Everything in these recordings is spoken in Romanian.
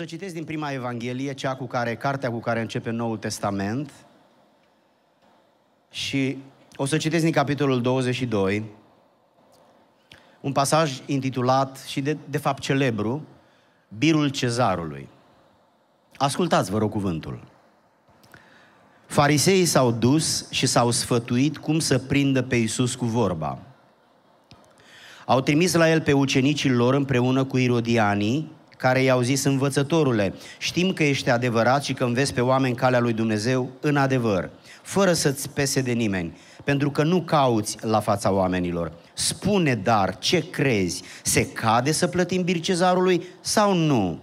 Să citesc din prima Evanghelie, cea cu care, cartea cu care începe Noul Testament. Și o să citesc din capitolul 22, un pasaj intitulat și de, de fapt celebru, Birul Cezarului. Ascultați, vă rog, cuvântul. Fariseii s-au dus și s-au sfătuit cum să prindă pe Iisus cu vorba. Au trimis la el pe ucenicii lor împreună cu irodianii, care i-au zis, învățătorule, știm că ești adevărat și că înveți pe oameni calea lui Dumnezeu în adevăr, fără să-ți pese de nimeni, pentru că nu cauți la fața oamenilor. Spune dar, ce crezi? Se cade să plătim bir cezarului sau nu?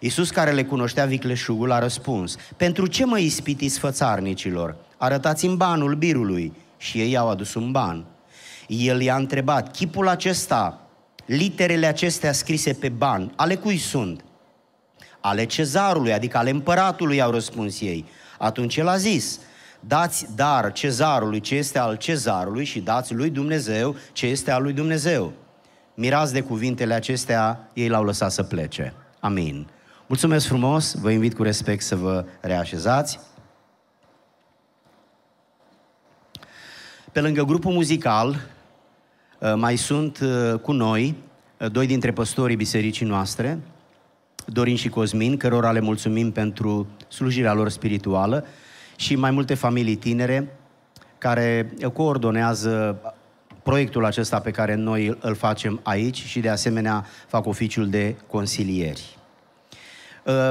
Iisus, care le cunoștea vicleșugul, a răspuns, Pentru ce mă ispitiți fățarnicilor? Arătați-mi banul birului. Și ei au adus un ban. El i-a întrebat, chipul acesta, literele acestea scrise pe ban, ale cui sunt? Ale cezarului, adică ale împăratului, au răspuns ei. Atunci el a zis, dați dar cezarului ce este al cezarului și dați lui Dumnezeu ce este al lui Dumnezeu. Mirați de cuvintele acestea, ei l-au lăsat să plece. Amin. Mulțumesc frumos, vă invit cu respect să vă reașezați. Pe lângă grupul muzical, uh, mai sunt uh, cu noi uh, doi dintre păstorii bisericii noastre, Dorin și Cosmin, cărora le mulțumim pentru slujirea lor spirituală și mai multe familii tinere care coordonează proiectul acesta pe care noi îl facem aici și de asemenea fac oficiul de consilieri. Uh,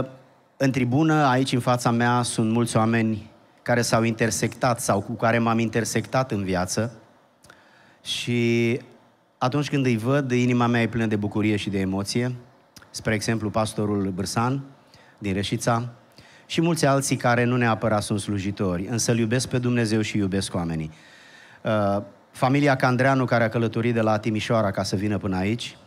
în tribună, aici în fața mea, sunt mulți oameni care s-au intersectat sau cu care m-am intersectat în viață și atunci când îi văd, inima mea e plină de bucurie și de emoție. Spre exemplu, pastorul Bârsan din Reșița și mulți alții care nu neapărat sunt slujitori, însă îl iubesc pe Dumnezeu și iubesc oamenii. Uh, familia Candreanu, care a călătorit de la Timișoara ca să vină până aici,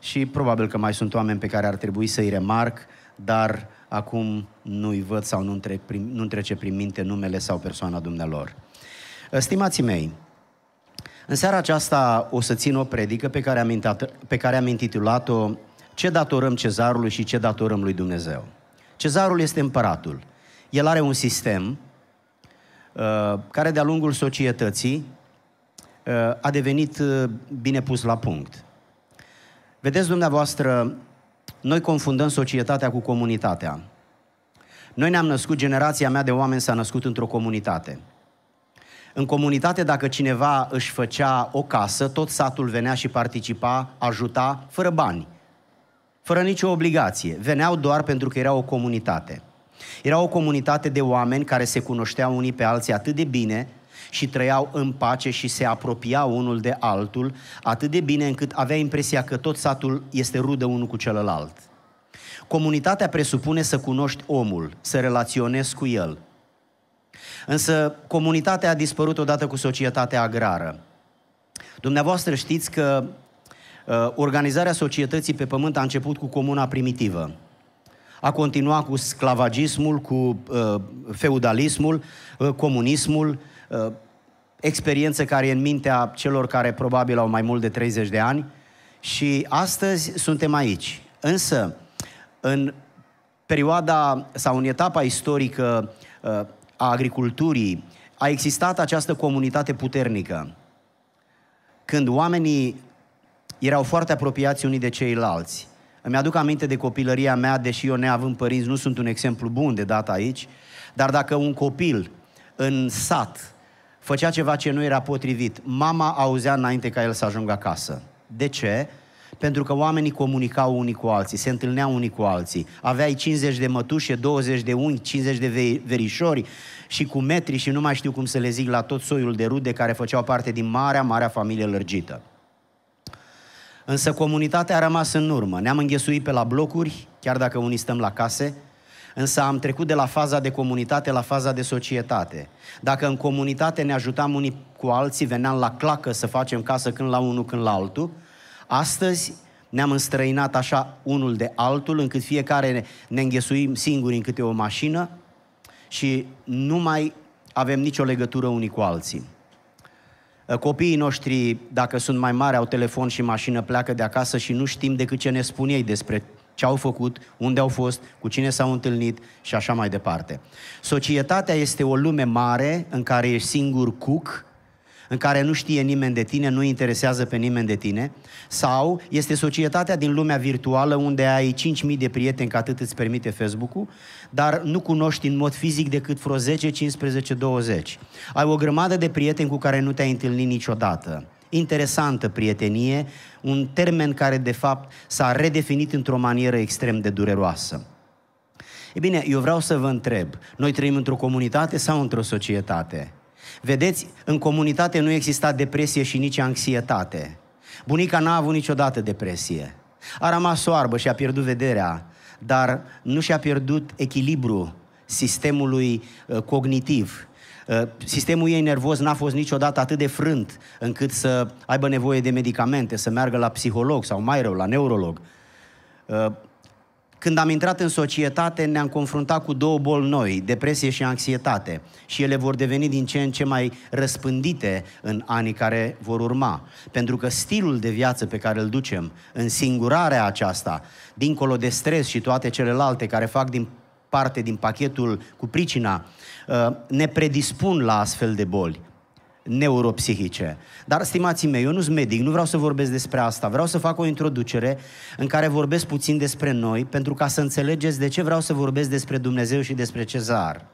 și probabil că mai sunt oameni pe care ar trebui să-i remarc, dar acum nu-i văd sau nu, între, nu trece prin minte numele sau persoana dumnealor. Stimații mei, în seara aceasta o să țin o predică pe care am, intat, pe care am intitulat-o Ce datorăm cezarului și ce datorăm lui Dumnezeu. Cezarul este împăratul. El are un sistem uh, care de-a lungul societății uh, a devenit uh, bine pus la punct. Vedeți dumneavoastră, noi confundăm societatea cu comunitatea. Noi ne-am născut, generația mea de oameni s-a născut într-o comunitate. În comunitate, dacă cineva își făcea o casă, tot satul venea și participa, ajuta, fără bani, fără nicio obligație. Veneau doar pentru că era o comunitate. Era o comunitate de oameni care se cunoșteau unii pe alții atât de bine și trăiau în pace și se apropiau unul de altul atât de bine încât avea impresia că tot satul este rudă unul cu celălalt. Comunitatea presupune să cunoști omul, să relaționezi cu el. Însă comunitatea a dispărut odată cu societatea agrară. Dumneavoastră știți că uh, organizarea societății pe pământ a început cu comuna primitivă. A continuat cu sclavagismul, cu uh, feudalismul, uh, comunismul, uh, experiență care e în mintea celor care probabil au mai mult de 30 de ani și astăzi suntem aici. Însă, în perioada sau în etapa istorică uh, a agriculturii, a existat această comunitate puternică, când oamenii erau foarte apropiați unii de ceilalți. Îmi aduc aminte de copilăria mea, deși eu neavând părinți nu sunt un exemplu bun de data aici, dar dacă un copil în sat făcea ceva ce nu era potrivit. Mama auzea înainte ca el să ajungă acasă. De ce? Pentru că oamenii comunicau unii cu alții, se întâlneau unii cu alții. Aveai 50 de mătușe, 20 de unchi, 50 de verișori și cu metri și nu mai știu cum să le zic la tot soiul de rude care făceau parte din marea, marea familie lărgită. Însă comunitatea a rămas în urmă. Ne-am înghesuit pe la blocuri, chiar dacă unii stăm la case, Însă am trecut de la faza de comunitate la faza de societate. Dacă în comunitate ne ajutam unii cu alții, veneam la clacă să facem casă când la unul, când la altul, astăzi ne-am înstrăinat așa unul de altul, încât fiecare ne înghesuim singuri în câte o mașină și nu mai avem nicio legătură unii cu alții. Copiii noștri, dacă sunt mai mari, au telefon și mașină, pleacă de acasă și nu știm decât ce ne spun ei despre ce au făcut, unde au fost, cu cine s-au întâlnit și așa mai departe. Societatea este o lume mare în care ești singur cuc, în care nu știe nimeni de tine, nu interesează pe nimeni de tine, sau este societatea din lumea virtuală unde ai 5.000 de prieteni, că atât îți permite Facebook-ul, dar nu cunoști în mod fizic decât vreo 10, 15, 20. Ai o grămadă de prieteni cu care nu te-ai întâlnit niciodată. Interesantă prietenie, un termen care de fapt s-a redefinit într-o manieră extrem de dureroasă. E bine, eu vreau să vă întreb, noi trăim într-o comunitate sau într-o societate? Vedeți, în comunitate nu exista depresie și nici anxietate. Bunica n-a avut niciodată depresie. A rămas soarbă și a pierdut vederea, dar nu și-a pierdut echilibru sistemului uh, cognitiv. Uh, sistemul ei nervos n-a fost niciodată atât de frânt încât să aibă nevoie de medicamente, să meargă la psiholog sau mai rău, la neurolog. Uh, când am intrat în societate, ne-am confruntat cu două boli noi, depresie și anxietate. Și ele vor deveni din ce în ce mai răspândite în anii care vor urma. Pentru că stilul de viață pe care îl ducem, în singurarea aceasta, dincolo de stres și toate celelalte care fac din parte din pachetul cu pricina, uh, ne predispun la astfel de boli neuropsihice. Dar, stimații mei, eu nu sunt medic, nu vreau să vorbesc despre asta. Vreau să fac o introducere în care vorbesc puțin despre noi, pentru ca să înțelegeți de ce vreau să vorbesc despre Dumnezeu și despre cezar.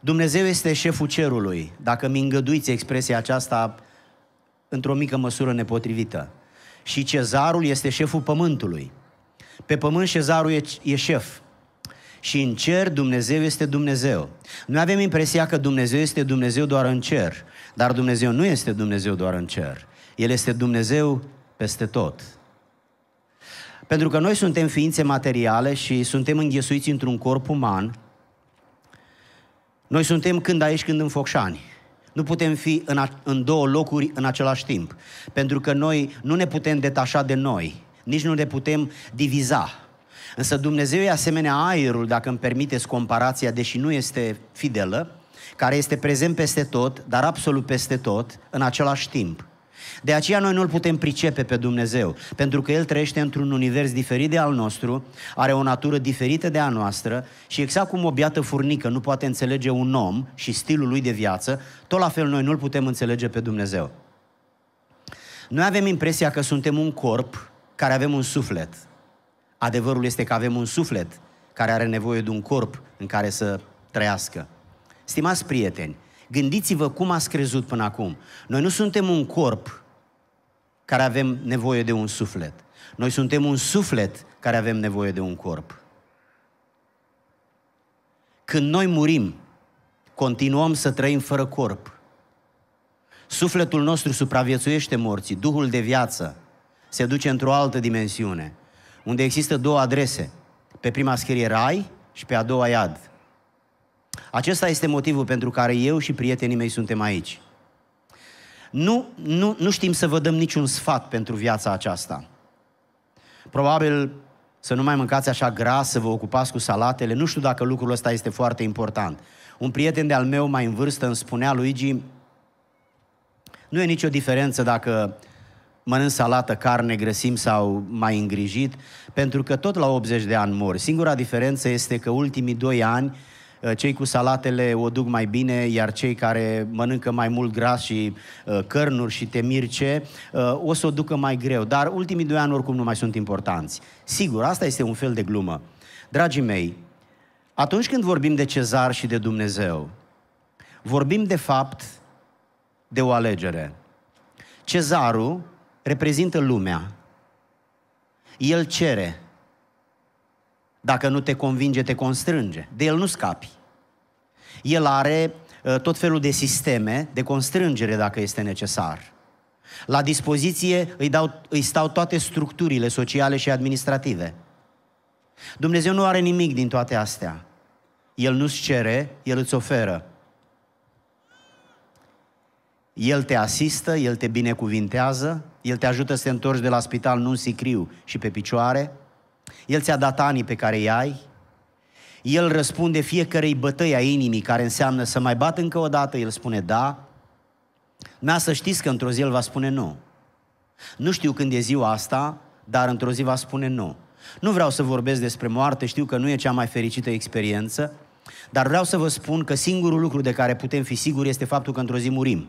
Dumnezeu este șeful cerului, dacă mi îngăduiți expresia aceasta într-o mică măsură nepotrivită. Și cezarul este șeful pământului. Pe pământ cezarul e, e șef. Și în cer Dumnezeu este Dumnezeu. Noi avem impresia că Dumnezeu este Dumnezeu doar în cer, dar Dumnezeu nu este Dumnezeu doar în cer. El este Dumnezeu peste tot. Pentru că noi suntem ființe materiale și suntem înghesuiți într-un corp uman, noi suntem când aici, când în Focșani. Nu putem fi în, a, în două locuri în același timp. Pentru că noi nu ne putem detașa de noi, nici nu ne putem diviza. Însă Dumnezeu e asemenea aerul, dacă îmi permiteți comparația, deși nu este fidelă, care este prezent peste tot, dar absolut peste tot, în același timp. De aceea noi nu-L putem pricepe pe Dumnezeu, pentru că El trăiește într-un univers diferit de al nostru, are o natură diferită de a noastră și exact cum o biată furnică nu poate înțelege un om și stilul lui de viață, tot la fel noi nu-L putem înțelege pe Dumnezeu. Noi avem impresia că suntem un corp care avem un suflet. Adevărul este că avem un suflet care are nevoie de un corp în care să trăiască. Stimați prieteni, gândiți-vă cum ați crezut până acum. Noi nu suntem un corp care avem nevoie de un suflet. Noi suntem un suflet care avem nevoie de un corp. Când noi murim, continuăm să trăim fără corp. Sufletul nostru supraviețuiește morții, Duhul de viață se duce într-o altă dimensiune unde există două adrese. Pe prima scrie rai și pe a doua iad. Acesta este motivul pentru care eu și prietenii mei suntem aici. Nu, nu, nu știm să vă dăm niciun sfat pentru viața aceasta. Probabil să nu mai mâncați așa gras, să vă ocupați cu salatele. Nu știu dacă lucrul ăsta este foarte important. Un prieten de-al meu mai în vârstă îmi spunea, Luigi, nu e nicio diferență dacă mănânc salată, carne, grăsim sau mai îngrijit, pentru că tot la 80 de ani mor. Singura diferență este că ultimii 2 ani uh, cei cu salatele o duc mai bine, iar cei care mănâncă mai mult gras și uh, cărnuri și temirce uh, o să o ducă mai greu. Dar ultimii doi ani oricum nu mai sunt importanți. Sigur, asta este un fel de glumă. Dragii mei, atunci când vorbim de cezar și de Dumnezeu, vorbim de fapt de o alegere. Cezarul reprezintă lumea. El cere. Dacă nu te convinge, te constrânge. De el nu scapi. El are uh, tot felul de sisteme de constrângere dacă este necesar. La dispoziție îi, dau, îi stau toate structurile sociale și administrative. Dumnezeu nu are nimic din toate astea. El nu-ți cere, El îți oferă. El te asistă, El te binecuvintează, El te ajută să te întorci de la spital nu în sicriu și pe picioare, El ți-a dat anii pe care îi ai, El răspunde fiecarei bătăi a inimii, care înseamnă să mai bat încă o dată, El spune da, n să știți că într-o zi El va spune nu. Nu știu când e ziua asta, dar într-o zi va spune nu. Nu vreau să vorbesc despre moarte, știu că nu e cea mai fericită experiență, dar vreau să vă spun că singurul lucru de care putem fi siguri este faptul că într-o zi murim.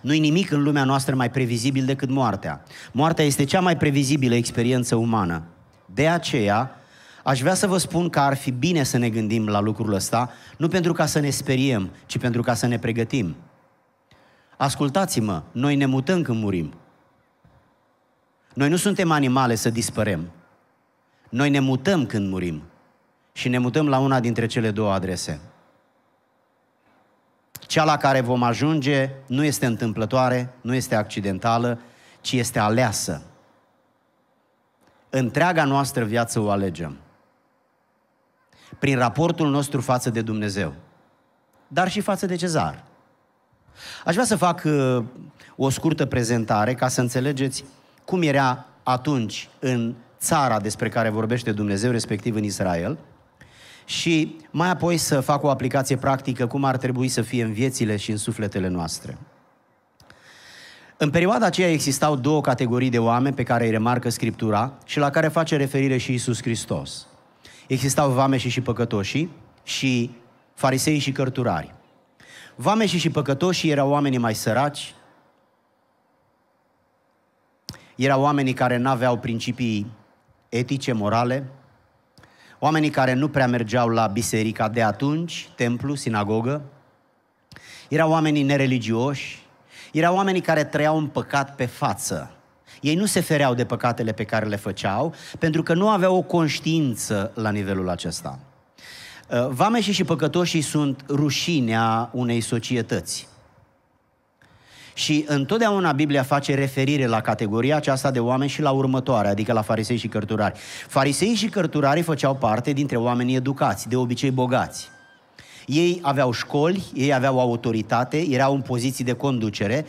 Nu-i nimic în lumea noastră mai previzibil decât moartea. Moartea este cea mai previzibilă experiență umană. De aceea, aș vrea să vă spun că ar fi bine să ne gândim la lucrul ăsta, nu pentru ca să ne speriem, ci pentru ca să ne pregătim. Ascultați-mă, noi ne mutăm când murim. Noi nu suntem animale să dispărem. Noi ne mutăm când murim. Și ne mutăm la una dintre cele două adrese. Cea la care vom ajunge nu este întâmplătoare, nu este accidentală, ci este aleasă. Întreaga noastră viață o alegem. Prin raportul nostru față de Dumnezeu, dar și față de cezar. Aș vrea să fac uh, o scurtă prezentare ca să înțelegeți cum era atunci în țara despre care vorbește Dumnezeu, respectiv în Israel, și mai apoi să fac o aplicație practică cum ar trebui să fie în viețile și în sufletele noastre. În perioada aceea existau două categorii de oameni pe care îi remarcă Scriptura și la care face referire și Isus Hristos. Existau vameșii și păcătoșii și farisei și cărturari. Vameșii și păcătoșii erau oamenii mai săraci, erau oamenii care nu aveau principii etice, morale, oamenii care nu prea mergeau la biserica de atunci, templu, sinagogă, erau oamenii nereligioși, erau oamenii care trăiau în păcat pe față. Ei nu se fereau de păcatele pe care le făceau, pentru că nu aveau o conștiință la nivelul acesta. Uh, vameșii și păcătoșii sunt rușinea unei societăți. Și întotdeauna Biblia face referire la categoria aceasta de oameni și la următoare, adică la farisei și cărturari. Farisei și cărturarii făceau parte dintre oamenii educați, de obicei bogați. Ei aveau școli, ei aveau autoritate, erau în poziții de conducere,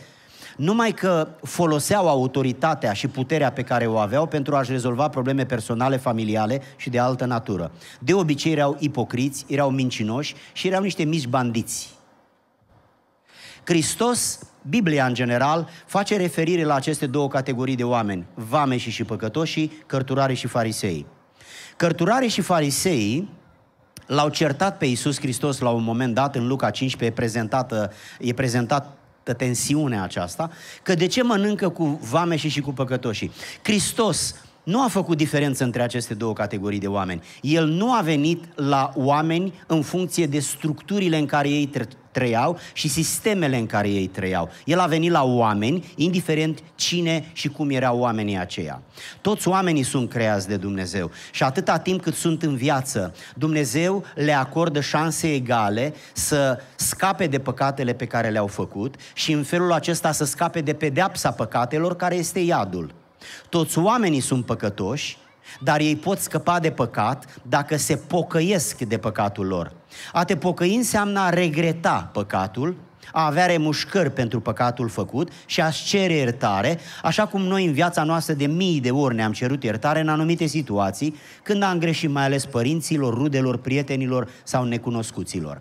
numai că foloseau autoritatea și puterea pe care o aveau pentru a-și rezolva probleme personale, familiale și de altă natură. De obicei erau ipocriți, erau mincinoși și erau niște mici bandiți. Hristos, Biblia în general, face referire la aceste două categorii de oameni, vame și păcătoșii, cărturare și farisei. Cărturare și farisei l-au certat pe Iisus Hristos la un moment dat, în Luca 15, e prezentată, e prezentată tensiunea aceasta, că de ce mănâncă cu vame și cu păcătoșii. Hristos nu a făcut diferență între aceste două categorii de oameni. El nu a venit la oameni în funcție de structurile în care ei trăiau și sistemele în care ei trăiau. El a venit la oameni, indiferent cine și cum erau oamenii aceia. Toți oamenii sunt creați de Dumnezeu și atâta timp cât sunt în viață, Dumnezeu le acordă șanse egale să scape de păcatele pe care le-au făcut și în felul acesta să scape de pedeapsa păcatelor care este iadul. Toți oamenii sunt păcătoși, dar ei pot scăpa de păcat dacă se pocăiesc de păcatul lor. A te pocăi înseamnă a regreta păcatul, a avea remușcări pentru păcatul făcut și a-ți cere iertare, așa cum noi în viața noastră de mii de ori ne-am cerut iertare în anumite situații, când am greșit mai ales părinților, rudelor, prietenilor sau necunoscuților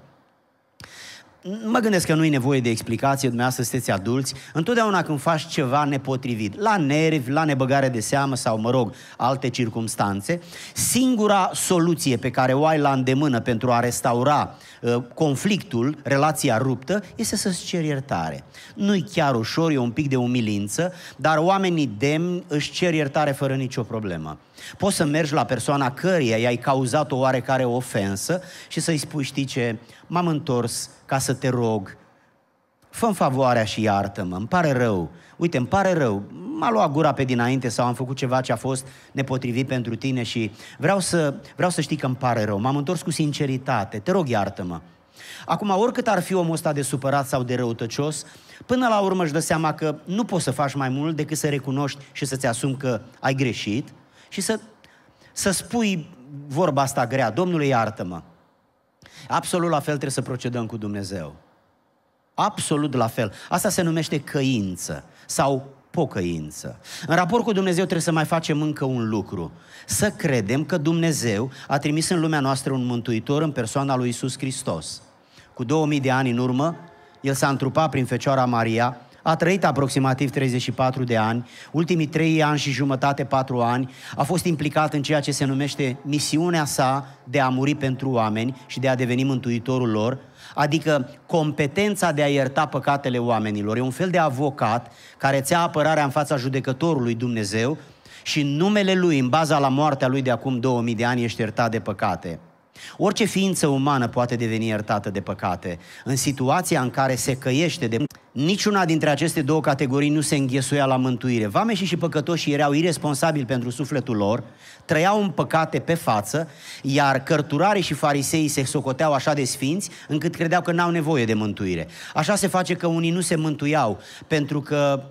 mă gândesc că nu e nevoie de explicație, dumneavoastră sunteți adulți, întotdeauna când faci ceva nepotrivit, la nervi, la nebăgare de seamă sau, mă rog, alte circumstanțe, singura soluție pe care o ai la îndemână pentru a restaura uh, conflictul, relația ruptă, este să-ți ceri iertare. Nu-i chiar ușor, e un pic de umilință, dar oamenii demni își cer iertare fără nicio problemă. Poți să mergi la persoana căreia i-ai cauzat o oarecare ofensă și să-i spui, știi ce, m-am întors ca să te rog, fă favoarea și iartă-mă, îmi pare rău, uite, îmi pare rău, m-a luat gura pe dinainte sau am făcut ceva ce a fost nepotrivit pentru tine și vreau să, vreau să știi că îmi pare rău, m-am întors cu sinceritate, te rog iartă-mă. Acum, oricât ar fi omul ăsta de supărat sau de răutăcios, până la urmă își dă seama că nu poți să faci mai mult decât să recunoști și să-ți asumi că ai greșit și să, să spui vorba asta grea, Domnule iartă-mă. Absolut la fel trebuie să procedăm cu Dumnezeu. Absolut la fel. Asta se numește căință sau pocăință. În raport cu Dumnezeu trebuie să mai facem încă un lucru. Să credem că Dumnezeu a trimis în lumea noastră un mântuitor în persoana lui Isus Hristos. Cu 2000 de ani în urmă, El s-a întrupat prin Fecioara Maria, a trăit aproximativ 34 de ani, ultimii 3 ani și jumătate, 4 ani, a fost implicat în ceea ce se numește misiunea sa de a muri pentru oameni și de a deveni mântuitorul lor, adică competența de a ierta păcatele oamenilor. E un fel de avocat care ți-a apărarea în fața judecătorului Dumnezeu și în numele lui, în baza la moartea lui de acum 2000 de ani, ești iertat de păcate. Orice ființă umană poate deveni iertată de păcate. În situația în care se căiește de... Niciuna dintre aceste două categorii nu se înghesuia la mântuire. Vameșii și păcătoșii erau irresponsabili pentru sufletul lor, trăiau în păcate pe față, iar cărturarii și fariseii se socoteau așa de sfinți, încât credeau că n-au nevoie de mântuire. Așa se face că unii nu se mântuiau, pentru că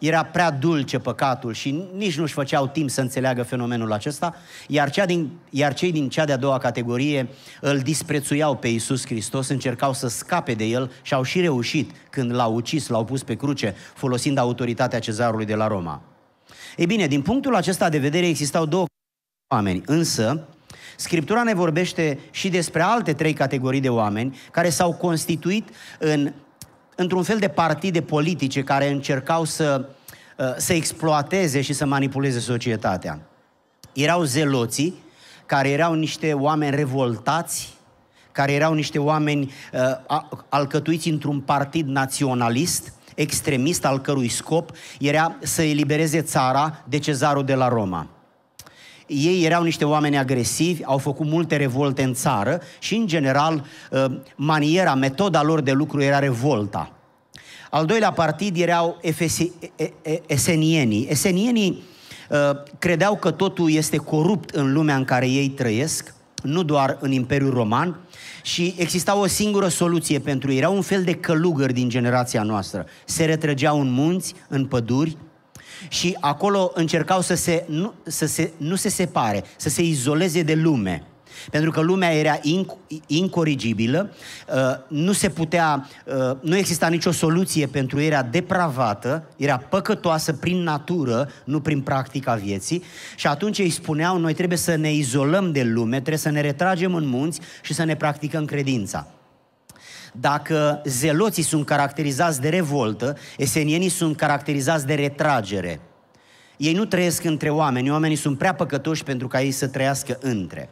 era prea dulce păcatul și nici nu-și făceau timp să înțeleagă fenomenul acesta, iar, cea din, iar cei din cea de-a doua categorie îl disprețuiau pe Iisus Hristos, încercau să scape de el și au și reușit când l-au ucis, l-au pus pe cruce, folosind autoritatea cezarului de la Roma. Ei bine, din punctul acesta de vedere existau două oameni, însă Scriptura ne vorbește și despre alte trei categorii de oameni care s-au constituit în într-un fel de partide politice care încercau să, uh, să exploateze și să manipuleze societatea. Erau zeloții, care erau niște oameni revoltați, care erau niște oameni uh, alcătuiți într-un partid naționalist, extremist, al cărui scop era să elibereze țara de cezarul de la Roma. Ei erau niște oameni agresivi, au făcut multe revolte în țară și, în general, uh, maniera, metoda lor de lucru era revolta. Al doilea partid erau efesi, esenienii. Esenienii uh, credeau că totul este corupt în lumea în care ei trăiesc, nu doar în Imperiul Roman, și exista o singură soluție pentru ei. Erau un fel de călugări din generația noastră. Se retrăgeau în munți, în păduri, și acolo încercau să se, nu, să se, nu se separe, să se izoleze de lume. Pentru că lumea era inc- incorrigibilă, uh, nu se putea, uh, nu exista nicio soluție pentru era depravată, era păcătoasă prin natură, nu prin practica vieții și atunci îi spuneau, noi trebuie să ne izolăm de lume, trebuie să ne retragem în munți și să ne practicăm credința. Dacă zeloții sunt caracterizați de revoltă, esenienii sunt caracterizați de retragere. Ei nu trăiesc între oameni, oamenii sunt prea păcătoși pentru ca ei să trăiască între.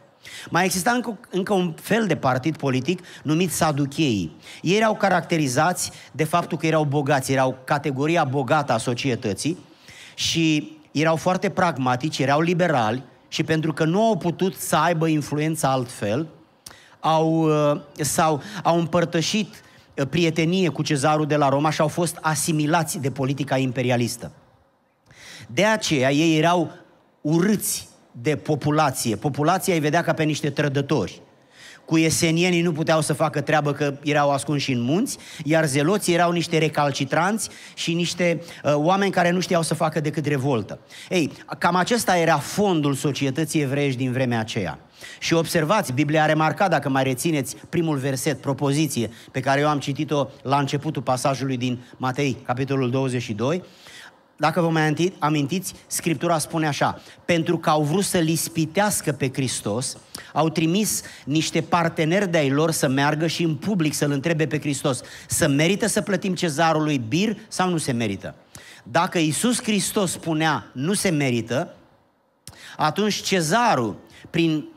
Mai exista încă, încă un fel de partid politic numit saducheii. Ei erau caracterizați de faptul că erau bogați, erau categoria bogată a societății și erau foarte pragmatici, erau liberali și pentru că nu au putut să aibă influență altfel, au, uh, sau au împărtășit uh, prietenie cu cezarul de la Roma și au fost asimilați de politica imperialistă. De aceea ei erau urâți de populație. Populația îi vedea ca pe niște trădători. Cu esenienii nu puteau să facă treabă că erau ascunși în munți, iar zeloții erau niște recalcitranți și niște uh, oameni care nu știau să facă decât revoltă. Ei, cam acesta era fondul societății evreiești din vremea aceea. Și observați, Biblia a remarcat, dacă mai rețineți primul verset, propoziție, pe care eu am citit-o la începutul pasajului din Matei, capitolul 22, dacă vă mai amintiți, Scriptura spune așa, pentru că au vrut să-L ispitească pe Hristos, au trimis niște parteneri de-ai lor să meargă și în public să-L întrebe pe Hristos, să merită să plătim cezarului bir sau nu se merită? Dacă Iisus Hristos spunea nu se merită, atunci cezarul, prin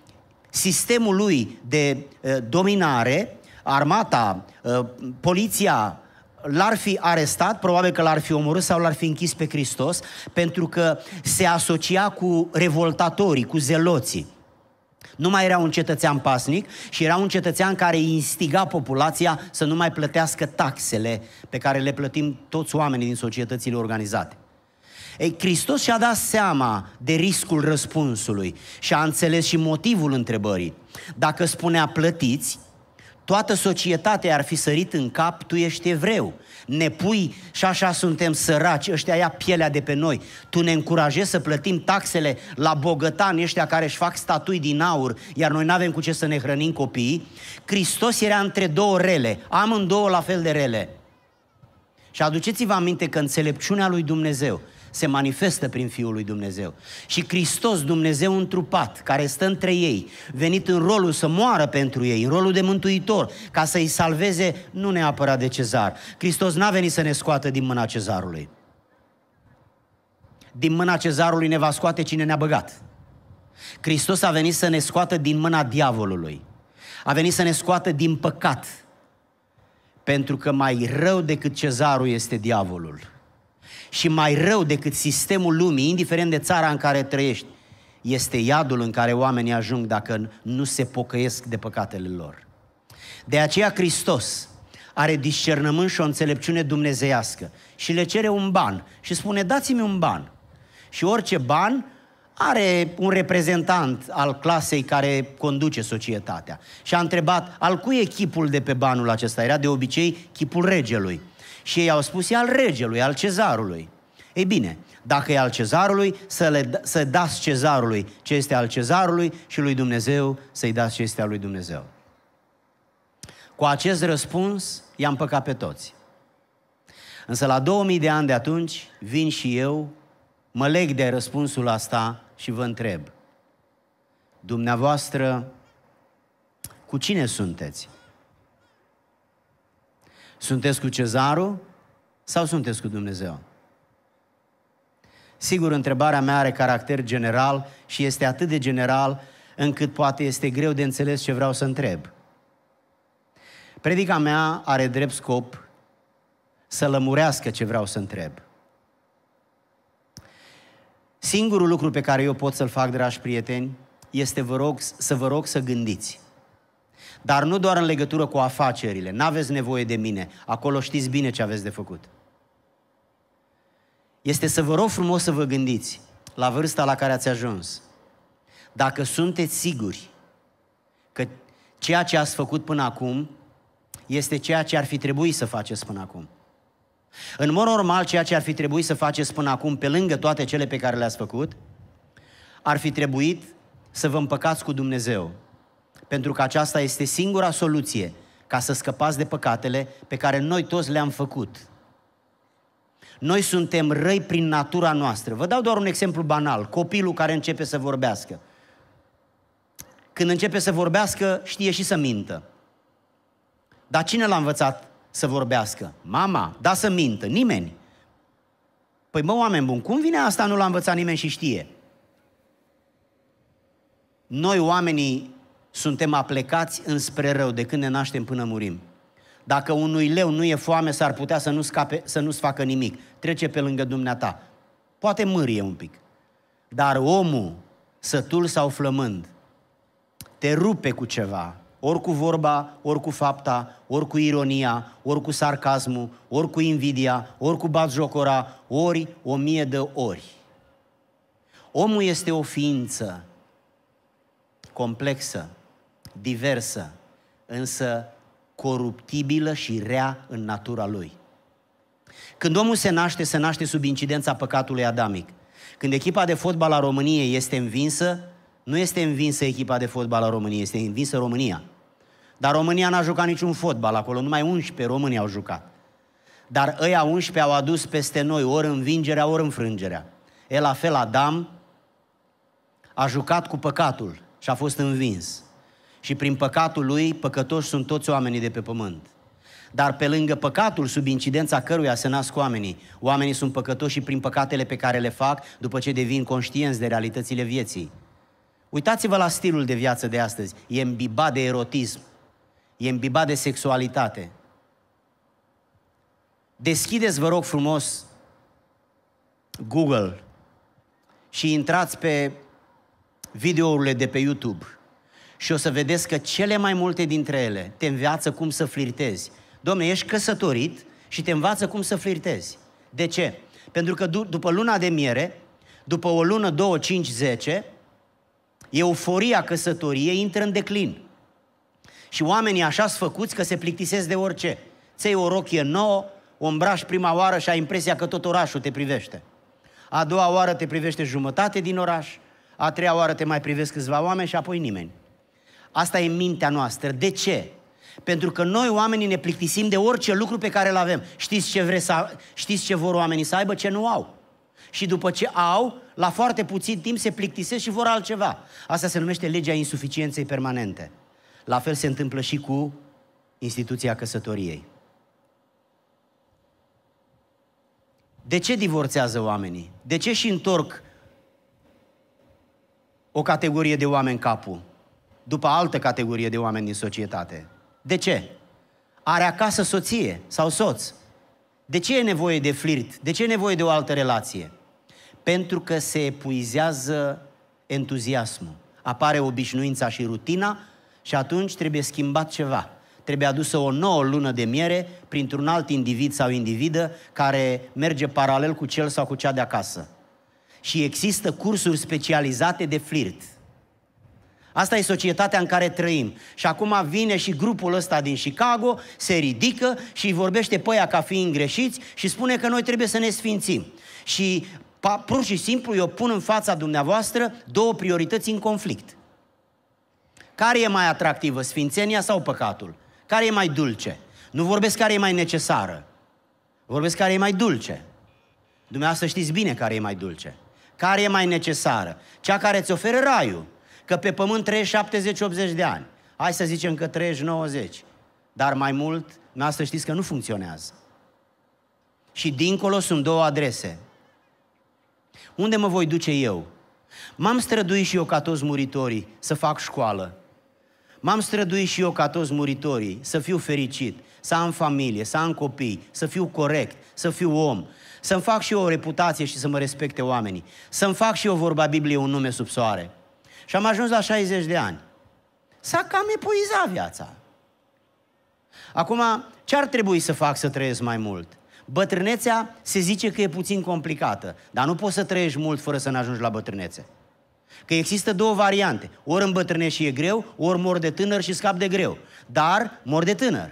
sistemul lui de uh, dominare, armata, uh, poliția, l-ar fi arestat, probabil că l-ar fi omorât sau l-ar fi închis pe Hristos, pentru că se asocia cu revoltatorii, cu zeloții. Nu mai era un cetățean pasnic și era un cetățean care instiga populația să nu mai plătească taxele pe care le plătim toți oamenii din societățile organizate. Ei, Hristos și-a dat seama de riscul răspunsului și a înțeles și motivul întrebării. Dacă spunea plătiți, toată societatea ar fi sărit în cap, tu ești evreu, ne pui și așa suntem săraci, ăștia ia pielea de pe noi. Tu ne încurajezi să plătim taxele la bogătani ăștia care își fac statui din aur, iar noi nu avem cu ce să ne hrănim copiii. Hristos era între două rele, amândouă la fel de rele. Și aduceți-vă aminte că înțelepciunea lui Dumnezeu se manifestă prin Fiul lui Dumnezeu. Și Hristos, Dumnezeu întrupat, care stă între ei, venit în rolul să moară pentru ei, în rolul de mântuitor, ca să-i salveze nu neapărat de cezar. Hristos n-a venit să ne scoată din mâna cezarului. Din mâna cezarului ne va scoate cine ne-a băgat. Hristos a venit să ne scoată din mâna diavolului. A venit să ne scoată din păcat. Pentru că mai rău decât cezarul este diavolul. Și mai rău decât sistemul lumii, indiferent de țara în care trăiești, este iadul în care oamenii ajung dacă nu se pocăiesc de păcatele lor. De aceea Hristos are discernământ și o înțelepciune dumnezeiască și le cere un ban și spune dați-mi un ban. Și orice ban are un reprezentant al clasei care conduce societatea. Și a întrebat, al cui e chipul de pe banul acesta? Era de obicei chipul regelui. Și ei au spus, e al regelui, al cezarului. Ei bine, dacă e al cezarului, să, le, să dați cezarului ce este al cezarului și lui Dumnezeu să-i dați ce este al lui Dumnezeu. Cu acest răspuns i-am păcat pe toți. Însă la 2000 de ani de atunci vin și eu mă leg de răspunsul asta și vă întreb. Dumneavoastră, cu cine sunteți? Sunteți cu cezarul sau sunteți cu Dumnezeu? Sigur, întrebarea mea are caracter general și este atât de general încât poate este greu de înțeles ce vreau să întreb. Predica mea are drept scop să lămurească ce vreau să întreb. Singurul lucru pe care eu pot să-l fac, dragi prieteni, este vă rog, să vă rog să gândiți. Dar nu doar în legătură cu afacerile. N-aveți nevoie de mine. Acolo știți bine ce aveți de făcut. Este să vă rog frumos să vă gândiți la vârsta la care ați ajuns. Dacă sunteți siguri că ceea ce ați făcut până acum este ceea ce ar fi trebuit să faceți până acum. În mod normal, ceea ce ar fi trebuit să faceți până acum, pe lângă toate cele pe care le-ați făcut, ar fi trebuit să vă împăcați cu Dumnezeu. Pentru că aceasta este singura soluție ca să scăpați de păcatele pe care noi toți le-am făcut. Noi suntem răi prin natura noastră. Vă dau doar un exemplu banal. Copilul care începe să vorbească. Când începe să vorbească, știe și să mintă. Dar cine l-a învățat să vorbească? Mama, da să mintă, nimeni. Păi mă, oameni buni, cum vine asta nu l-a învățat nimeni și știe? Noi oamenii suntem aplecați înspre rău de când ne naștem până murim. Dacă unui leu nu e foame, s-ar putea să nu scape, să nu-ți facă nimic. Trece pe lângă dumneata. Poate mârie un pic. Dar omul, sătul sau flămând, te rupe cu ceva, ori cu vorba, ori cu fapta, ori cu ironia, ori cu sarcasmul, ori cu invidia, ori cu batjocora, ori o mie de ori. Omul este o ființă complexă, diversă, însă coruptibilă și rea în natura lui. Când omul se naște, se naște sub incidența păcatului adamic. Când echipa de fotbal a României este învinsă, nu este învinsă echipa de fotbal a României, este învinsă România. Dar România n-a jucat niciun fotbal acolo, numai 11 români au jucat. Dar ăia 11 au adus peste noi ori învingerea, ori înfrângerea. E la fel Adam a jucat cu păcatul și a fost învins. Și prin păcatul lui, păcătoși sunt toți oamenii de pe pământ. Dar pe lângă păcatul, sub incidența căruia se nasc oamenii, oamenii sunt păcătoși și prin păcatele pe care le fac după ce devin conștienți de realitățile vieții. Uitați-vă la stilul de viață de astăzi. E îmbibat de erotism, e îmbibat de sexualitate. Deschideți, vă rog frumos, Google și intrați pe videourile de pe YouTube și o să vedeți că cele mai multe dintre ele te învață cum să flirtezi. Domne, ești căsătorit și te învață cum să flirtezi. De ce? Pentru că după luna de miere, după o lună, două, cinci, zece, euforia căsătoriei intră în declin. Și oamenii așa sunt făcuți că se plictisesc de orice. Ți o rochie nouă, o îmbraci prima oară și ai impresia că tot orașul te privește. A doua oară te privește jumătate din oraș, a treia oară te mai privesc câțiva oameni și apoi nimeni. Asta e mintea noastră. De ce? Pentru că noi oamenii ne plictisim de orice lucru pe care îl avem. Știți ce, vreți să, știți ce vor oamenii să aibă, ce nu au. Și după ce au, la foarte puțin timp se plictisesc și vor altceva. Asta se numește legea insuficienței permanente. La fel se întâmplă și cu instituția căsătoriei. De ce divorțează oamenii? De ce și întorc o categorie de oameni capul după altă categorie de oameni din societate? De ce? Are acasă soție sau soț. De ce e nevoie de flirt? De ce e nevoie de o altă relație? Pentru că se epuizează entuziasmul. Apare obișnuința și rutina și atunci trebuie schimbat ceva trebuie adusă o nouă lună de miere printr-un alt individ sau individă care merge paralel cu cel sau cu cea de acasă. Și există cursuri specializate de flirt. Asta e societatea în care trăim. Și acum vine și grupul ăsta din Chicago, se ridică și îi vorbește pe aia ca fiind greșiți și spune că noi trebuie să ne sfințim. Și pur și simplu eu pun în fața dumneavoastră două priorități în conflict. Care e mai atractivă, sfințenia sau păcatul? Care e mai dulce? Nu vorbesc care e mai necesară. Vorbesc care e mai dulce. Dumneavoastră știți bine care e mai dulce. Care e mai necesară? Cea care îți oferă raiul. Că pe pământ trăiești 70-80 de ani. Hai să zicem că trăiești 90. Dar mai mult, dumneavoastră știți că nu funcționează. Și dincolo sunt două adrese. Unde mă voi duce eu? M-am străduit și eu ca toți muritorii să fac școală, M-am străduit și eu ca toți muritorii să fiu fericit, să am familie, să am copii, să fiu corect, să fiu om, să-mi fac și eu o reputație și să mă respecte oamenii, să-mi fac și eu vorba Bibliei un nume sub soare. Și am ajuns la 60 de ani. S-a cam epuizat viața. Acum, ce ar trebui să fac să trăiesc mai mult? Bătrânețea se zice că e puțin complicată, dar nu poți să trăiești mult fără să ne ajungi la bătrânețe. Că există două variante. Ori îmbătrânești și e greu, ori mor de tânăr și scap de greu. Dar mor de tânăr.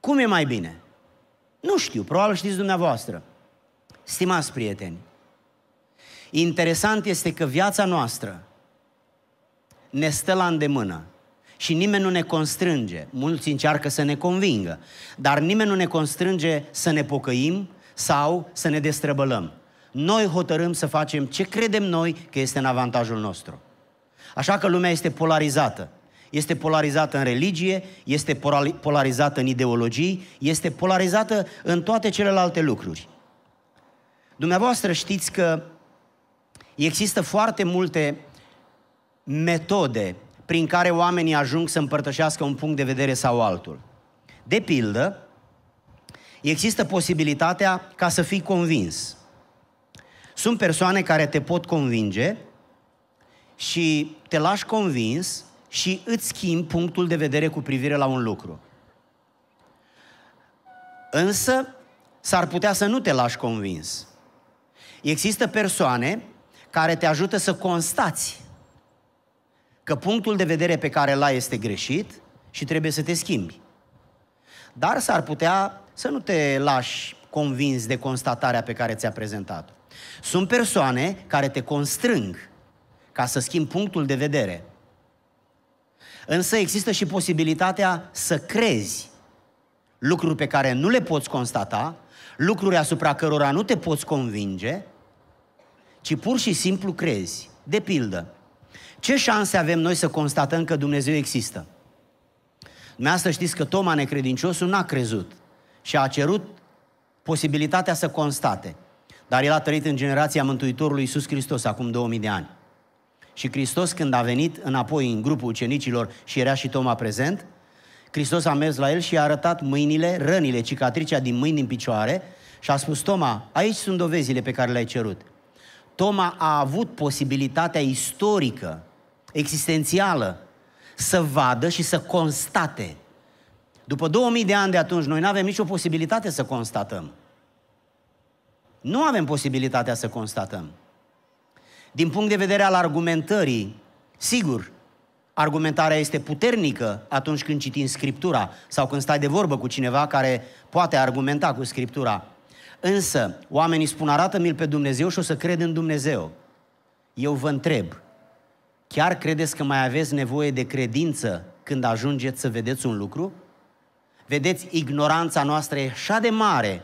Cum e mai bine? Nu știu, probabil știți dumneavoastră. Stimați prieteni, interesant este că viața noastră ne stă la îndemână și nimeni nu ne constrânge. Mulți încearcă să ne convingă, dar nimeni nu ne constrânge să ne pocăim sau să ne destrăbălăm noi hotărâm să facem ce credem noi că este în avantajul nostru. Așa că lumea este polarizată. Este polarizată în religie, este polarizată în ideologii, este polarizată în toate celelalte lucruri. Dumneavoastră știți că există foarte multe metode prin care oamenii ajung să împărtășească un punct de vedere sau altul. De pildă, există posibilitatea ca să fii convins. Sunt persoane care te pot convinge și te lași convins și îți schimbi punctul de vedere cu privire la un lucru. Însă, s-ar putea să nu te lași convins. Există persoane care te ajută să constați că punctul de vedere pe care l-ai este greșit și trebuie să te schimbi. Dar s-ar putea să nu te lași convins de constatarea pe care ți-a prezentat-o. Sunt persoane care te constrâng ca să schimbi punctul de vedere. Însă există și posibilitatea să crezi lucruri pe care nu le poți constata, lucruri asupra cărora nu te poți convinge, ci pur și simplu crezi. De pildă, ce șanse avem noi să constatăm că Dumnezeu există? Dumneavoastră știți că Toma necredinciosul n-a crezut și a cerut posibilitatea să constate. Dar el a trăit în generația Mântuitorului Iisus Hristos acum 2000 de ani. Și Hristos când a venit înapoi în grupul ucenicilor și era și Toma prezent, Hristos a mers la el și a arătat mâinile, rănile, cicatricea din mâini, din picioare și a spus, Toma, aici sunt dovezile pe care le-ai cerut. Toma a avut posibilitatea istorică, existențială, să vadă și să constate. După 2000 de ani de atunci, noi nu avem nicio posibilitate să constatăm. Nu avem posibilitatea să constatăm. Din punct de vedere al argumentării, sigur, argumentarea este puternică atunci când citim Scriptura sau când stai de vorbă cu cineva care poate argumenta cu Scriptura. Însă, oamenii spun, arată-mi-l pe Dumnezeu și o să cred în Dumnezeu. Eu vă întreb, chiar credeți că mai aveți nevoie de credință când ajungeți să vedeți un lucru? Vedeți, ignoranța noastră e așa de mare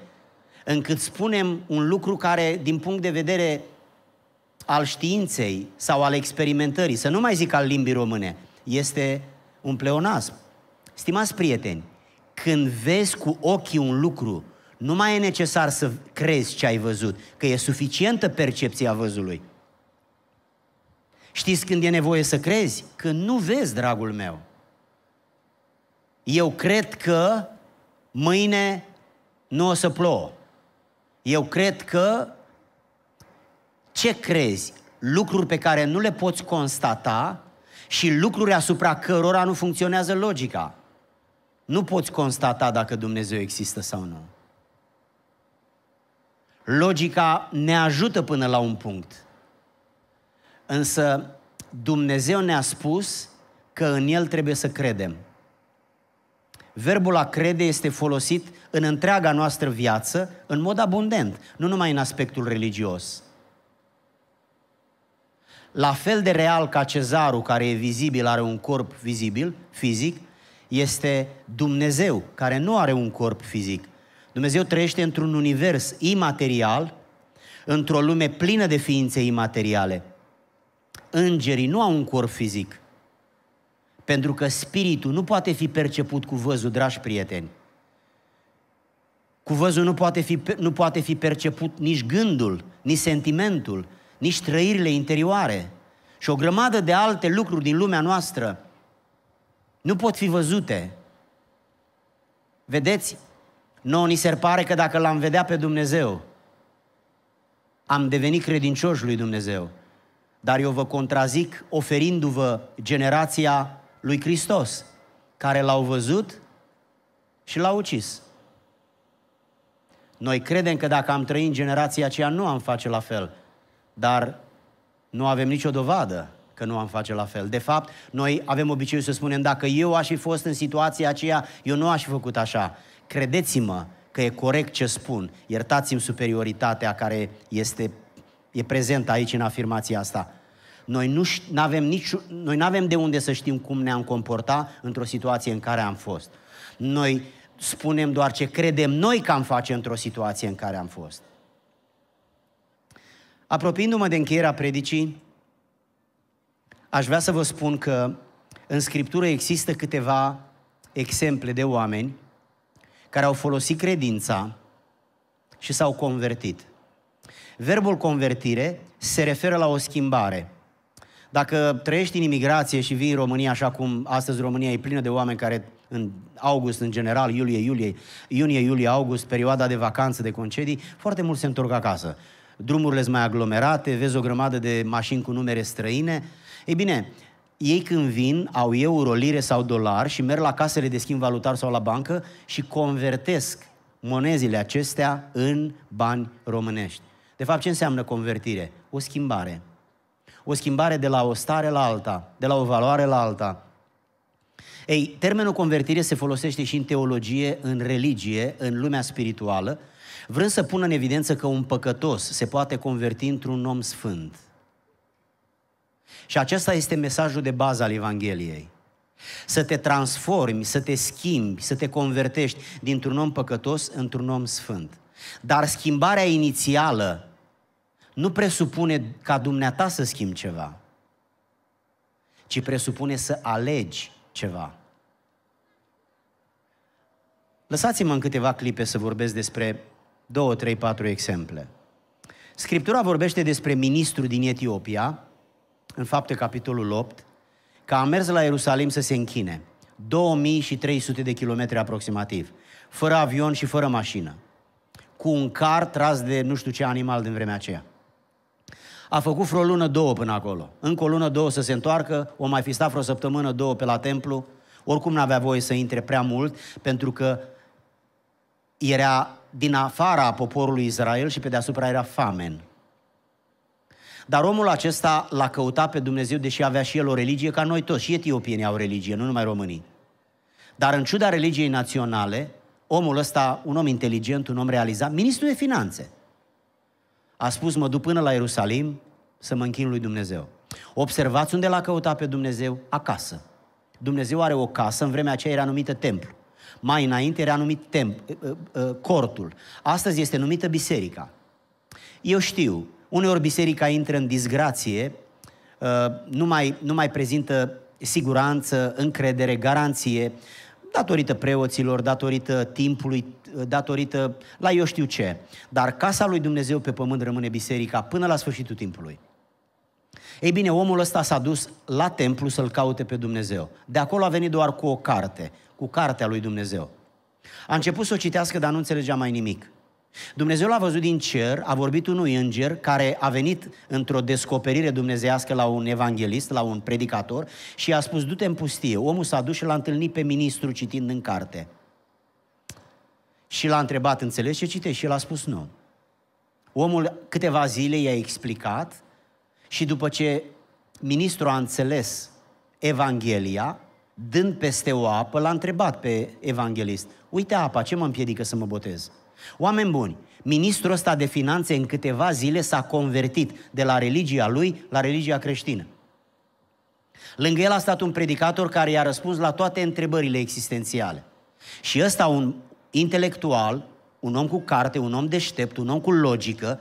încât spunem un lucru care, din punct de vedere al științei sau al experimentării, să nu mai zic al limbii române, este un pleonasm. Stimați prieteni, când vezi cu ochii un lucru, nu mai e necesar să crezi ce ai văzut, că e suficientă percepția văzului. Știți când e nevoie să crezi? Când nu vezi, dragul meu. Eu cred că mâine nu o să plouă. Eu cred că ce crezi? Lucruri pe care nu le poți constata și lucruri asupra cărora nu funcționează logica. Nu poți constata dacă Dumnezeu există sau nu. Logica ne ajută până la un punct. Însă Dumnezeu ne-a spus că în El trebuie să credem. Verbul a crede este folosit în întreaga noastră viață, în mod abundent, nu numai în aspectul religios. La fel de real ca cezarul care e vizibil, are un corp vizibil, fizic, este Dumnezeu, care nu are un corp fizic. Dumnezeu trăiește într-un univers imaterial, într-o lume plină de ființe imateriale. Îngerii nu au un corp fizic, pentru că spiritul nu poate fi perceput cu văzul, dragi prieteni. Cu văzul nu poate, fi, nu poate fi perceput nici gândul, nici sentimentul, nici trăirile interioare. Și o grămadă de alte lucruri din lumea noastră nu pot fi văzute. Vedeți? Nouă ni se pare că dacă l-am vedea pe Dumnezeu, am devenit credincioși lui Dumnezeu. Dar eu vă contrazic oferindu-vă generația lui Hristos, care l-au văzut și l-au ucis. Noi credem că dacă am trăit în generația aceea nu am face la fel, dar nu avem nicio dovadă că nu am face la fel. De fapt, noi avem obiceiul să spunem, dacă eu aș fi fost în situația aceea, eu nu aș fi făcut așa. Credeți-mă că e corect ce spun. Iertați-mi superioritatea care este, e prezentă aici în afirmația asta. Noi nu avem nici, noi avem de unde să știm cum ne-am comporta într-o situație în care am fost. Noi spunem doar ce credem noi că am face într-o situație în care am fost. Apropiindu-mă de încheierea predicii, aș vrea să vă spun că în Scriptură există câteva exemple de oameni care au folosit credința și s-au convertit. Verbul convertire se referă la o schimbare. Dacă trăiești în imigrație și vii în România, așa cum astăzi România e plină de oameni care în august, în general, iulie, iulie, iunie, iulie, august, perioada de vacanță, de concedii, foarte mulți se întorc acasă. Drumurile sunt mai aglomerate, vezi o grămadă de mașini cu numere străine. Ei bine, ei când vin, au euro, lire sau dolari și merg la casele de schimb valutar sau la bancă și convertesc monezile acestea în bani românești. De fapt, ce înseamnă convertire? O schimbare. O schimbare de la o stare la alta, de la o valoare la alta. Ei, termenul convertire se folosește și în teologie, în religie, în lumea spirituală, vrând să pună în evidență că un păcătos se poate converti într-un om sfânt. Și acesta este mesajul de bază al Evangheliei. Să te transformi, să te schimbi, să te convertești dintr-un om păcătos într-un om sfânt. Dar schimbarea inițială nu presupune ca dumneata să schimbi ceva, ci presupune să alegi ceva. Lăsați-mă în câteva clipe să vorbesc despre două, trei, patru exemple. Scriptura vorbește despre ministru din Etiopia, în fapte capitolul 8, că a mers la Ierusalim să se închine. 2300 de kilometri aproximativ, fără avion și fără mașină, cu un car tras de nu știu ce animal din vremea aceea. A făcut vreo lună, două până acolo. Încă o lună, două să se întoarcă, o mai fi stat vreo săptămână, două pe la templu. Oricum n-avea voie să intre prea mult, pentru că era din afara poporului Israel și pe deasupra era famen. Dar omul acesta l-a căutat pe Dumnezeu, deși avea și el o religie ca noi toți. Și etiopienii au religie, nu numai românii. Dar în ciuda religiei naționale, omul ăsta, un om inteligent, un om realizat, ministru de finanțe, a spus, mă duc până la Ierusalim să mă închin lui Dumnezeu. Observați unde l-a căutat pe Dumnezeu? Acasă. Dumnezeu are o casă, în vremea aceea era numită templu. Mai înainte era numit temp, uh, uh, cortul. Astăzi este numită biserica. Eu știu, uneori biserica intră în disgrație, nu mai, nu mai prezintă siguranță, încredere, garanție, datorită preoților, datorită timpului, datorită la eu știu ce. Dar casa lui Dumnezeu pe pământ rămâne biserica până la sfârșitul timpului. Ei bine, omul ăsta s-a dus la templu să-L caute pe Dumnezeu. De acolo a venit doar cu o carte, cu cartea lui Dumnezeu. A început să o citească, dar nu înțelegea mai nimic. Dumnezeu l-a văzut din cer, a vorbit unui înger care a venit într-o descoperire dumnezeiască la un evanghelist, la un predicator și i-a spus, du-te în pustie. Omul s-a dus și l-a întâlnit pe ministru citind în carte. Și l-a întrebat, înțelegi ce citești? Și el a spus nu. Omul câteva zile i-a explicat și după ce ministrul a înțeles Evanghelia, dând peste o apă, l-a întrebat pe evanghelist, uite apa, ce mă împiedică să mă botez? Oameni buni, ministrul ăsta de finanțe în câteva zile s-a convertit de la religia lui la religia creștină. Lângă el a stat un predicator care i-a răspuns la toate întrebările existențiale. Și ăsta un intelectual, un om cu carte, un om deștept, un om cu logică,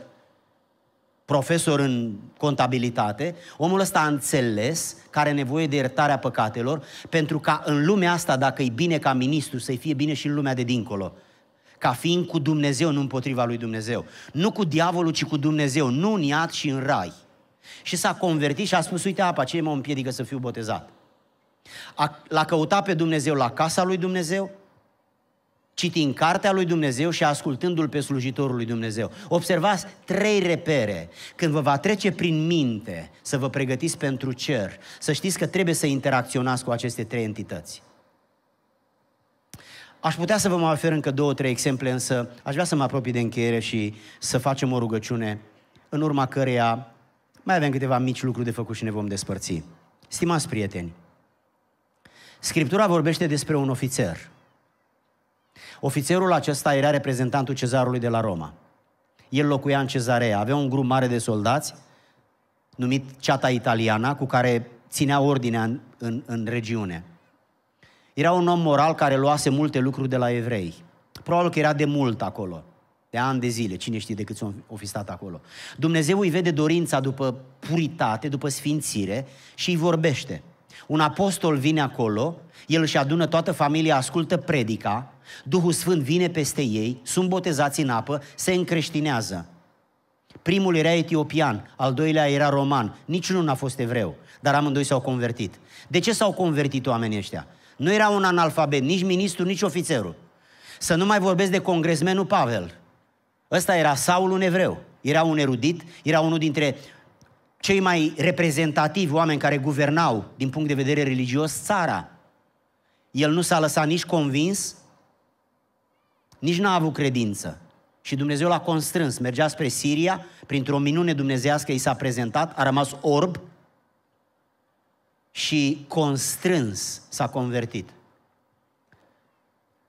profesor în contabilitate, omul ăsta a înțeles că are nevoie de iertarea păcatelor, pentru ca în lumea asta, dacă e bine ca ministru, să-i fie bine și în lumea de dincolo. Ca fiind cu Dumnezeu, nu împotriva lui Dumnezeu. Nu cu diavolul, ci cu Dumnezeu, nu în iad și în rai. Și s-a convertit și a spus, uite apa, ce mă împiedică să fiu botezat? A, l-a căutat pe Dumnezeu la casa lui Dumnezeu, citind cartea lui Dumnezeu și ascultându-l pe slujitorul lui Dumnezeu. Observați trei repere. Când vă va trece prin minte să vă pregătiți pentru cer, să știți că trebuie să interacționați cu aceste trei entități. Aș putea să vă mai ofer încă două, trei exemple, însă aș vrea să mă apropii de încheiere și să facem o rugăciune în urma căreia mai avem câteva mici lucruri de făcut și ne vom despărți. Stimați prieteni, Scriptura vorbește despre un ofițer – Ofițerul acesta era reprezentantul cezarului de la Roma. El locuia în cezarea, avea un grup mare de soldați, numit Ceata Italiana, cu care ținea ordinea în, în, în regiune. Era un om moral care luase multe lucruri de la evrei. Probabil că era de mult acolo, de ani de zile, cine știe de câți o fi stat acolo. Dumnezeu îi vede dorința după puritate, după sfințire și îi vorbește. Un apostol vine acolo, el își adună toată familia, ascultă predica, Duhul Sfânt vine peste ei, sunt botezați în apă, se încreștinează. Primul era etiopian, al doilea era roman, niciunul n-a fost evreu, dar amândoi s-au convertit. De ce s-au convertit oamenii ăștia? Nu era un analfabet, nici ministru, nici ofițerul. Să nu mai vorbesc de congresmenul Pavel. Ăsta era Saul un evreu. Era un erudit, era unul dintre cei mai reprezentativi oameni care guvernau din punct de vedere religios țara. El nu s-a lăsat nici convins, nici n-a avut credință. Și Dumnezeu l-a constrâns. Mergea spre Siria, printr-o minune dumnezească i s-a prezentat, a rămas orb și constrâns s-a convertit.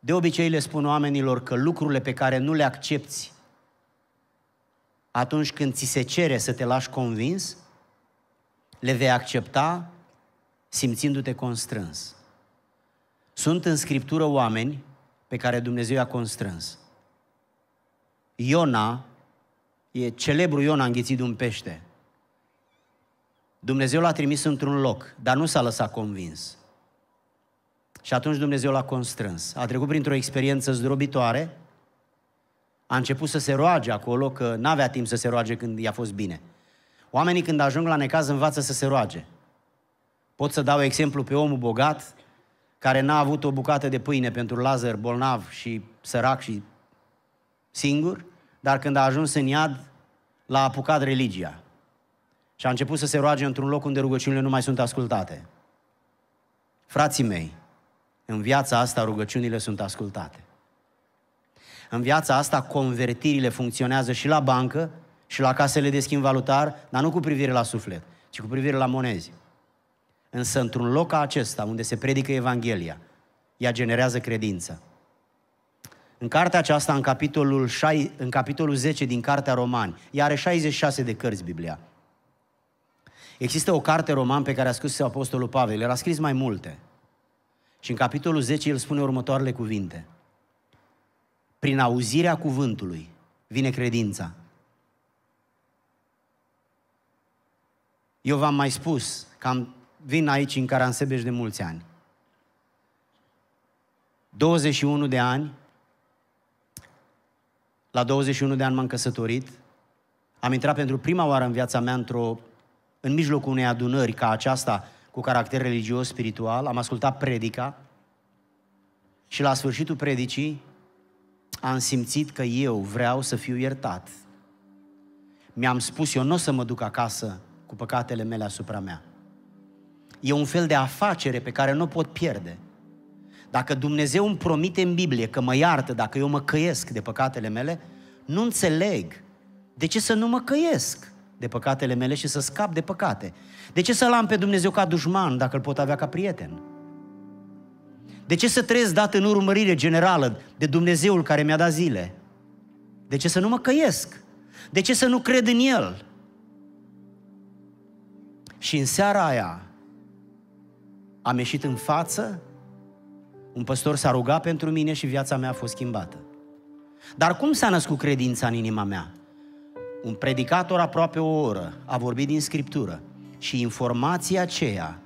De obicei le spun oamenilor că lucrurile pe care nu le accepti atunci când ți se cere să te lași convins, le vei accepta simțindu-te constrâns. Sunt în Scriptură oameni pe care Dumnezeu i-a constrâns. Iona, e celebru Iona înghițit de un pește. Dumnezeu l-a trimis într-un loc, dar nu s-a lăsat convins. Și atunci Dumnezeu l-a constrâns. A trecut printr-o experiență zdrobitoare, a început să se roage acolo, că n-avea timp să se roage când i-a fost bine. Oamenii când ajung la necaz învață să se roage. Pot să dau exemplu pe omul bogat, care n-a avut o bucată de pâine pentru Lazar bolnav și sărac și singur, dar când a ajuns în iad, l-a apucat religia. Și a început să se roage într-un loc unde rugăciunile nu mai sunt ascultate. Frații mei, în viața asta rugăciunile sunt ascultate. În viața asta convertirile funcționează și la bancă și la casele de schimb valutar, dar nu cu privire la suflet, ci cu privire la monezi. Însă într-un loc ca acesta, unde se predică Evanghelia, ea generează credință. În cartea aceasta, în capitolul, 6, în capitolul 10 din Cartea Romani, ea are 66 de cărți Biblia. Există o carte roman pe care a scris Apostolul Pavel, el a scris mai multe. Și în capitolul 10 el spune următoarele cuvinte. Prin auzirea cuvântului vine credința. Eu v-am mai spus că am, vin aici în Caransebeș de mulți ani. 21 de ani, la 21 de ani m-am căsătorit, am intrat pentru prima oară în viața mea într-o, în mijlocul unei adunări ca aceasta, cu caracter religios, spiritual, am ascultat predica și la sfârșitul predicii am simțit că eu vreau să fiu iertat. Mi-am spus, eu nu o să mă duc acasă cu păcatele mele asupra mea. E un fel de afacere pe care nu o pot pierde. Dacă Dumnezeu îmi promite în Biblie că mă iartă dacă eu mă căiesc de păcatele mele, nu înțeleg de ce să nu mă căiesc de păcatele mele și să scap de păcate. De ce să-L am pe Dumnezeu ca dușman dacă îl pot avea ca prieten? De ce să trăiesc dat în urmărire generală de Dumnezeul care mi-a dat zile? De ce să nu mă căiesc? De ce să nu cred în El? Și în seara aia am ieșit în față, un păstor s-a rugat pentru mine și viața mea a fost schimbată. Dar cum s-a născut credința în inima mea? Un predicator aproape o oră a vorbit din Scriptură și informația aceea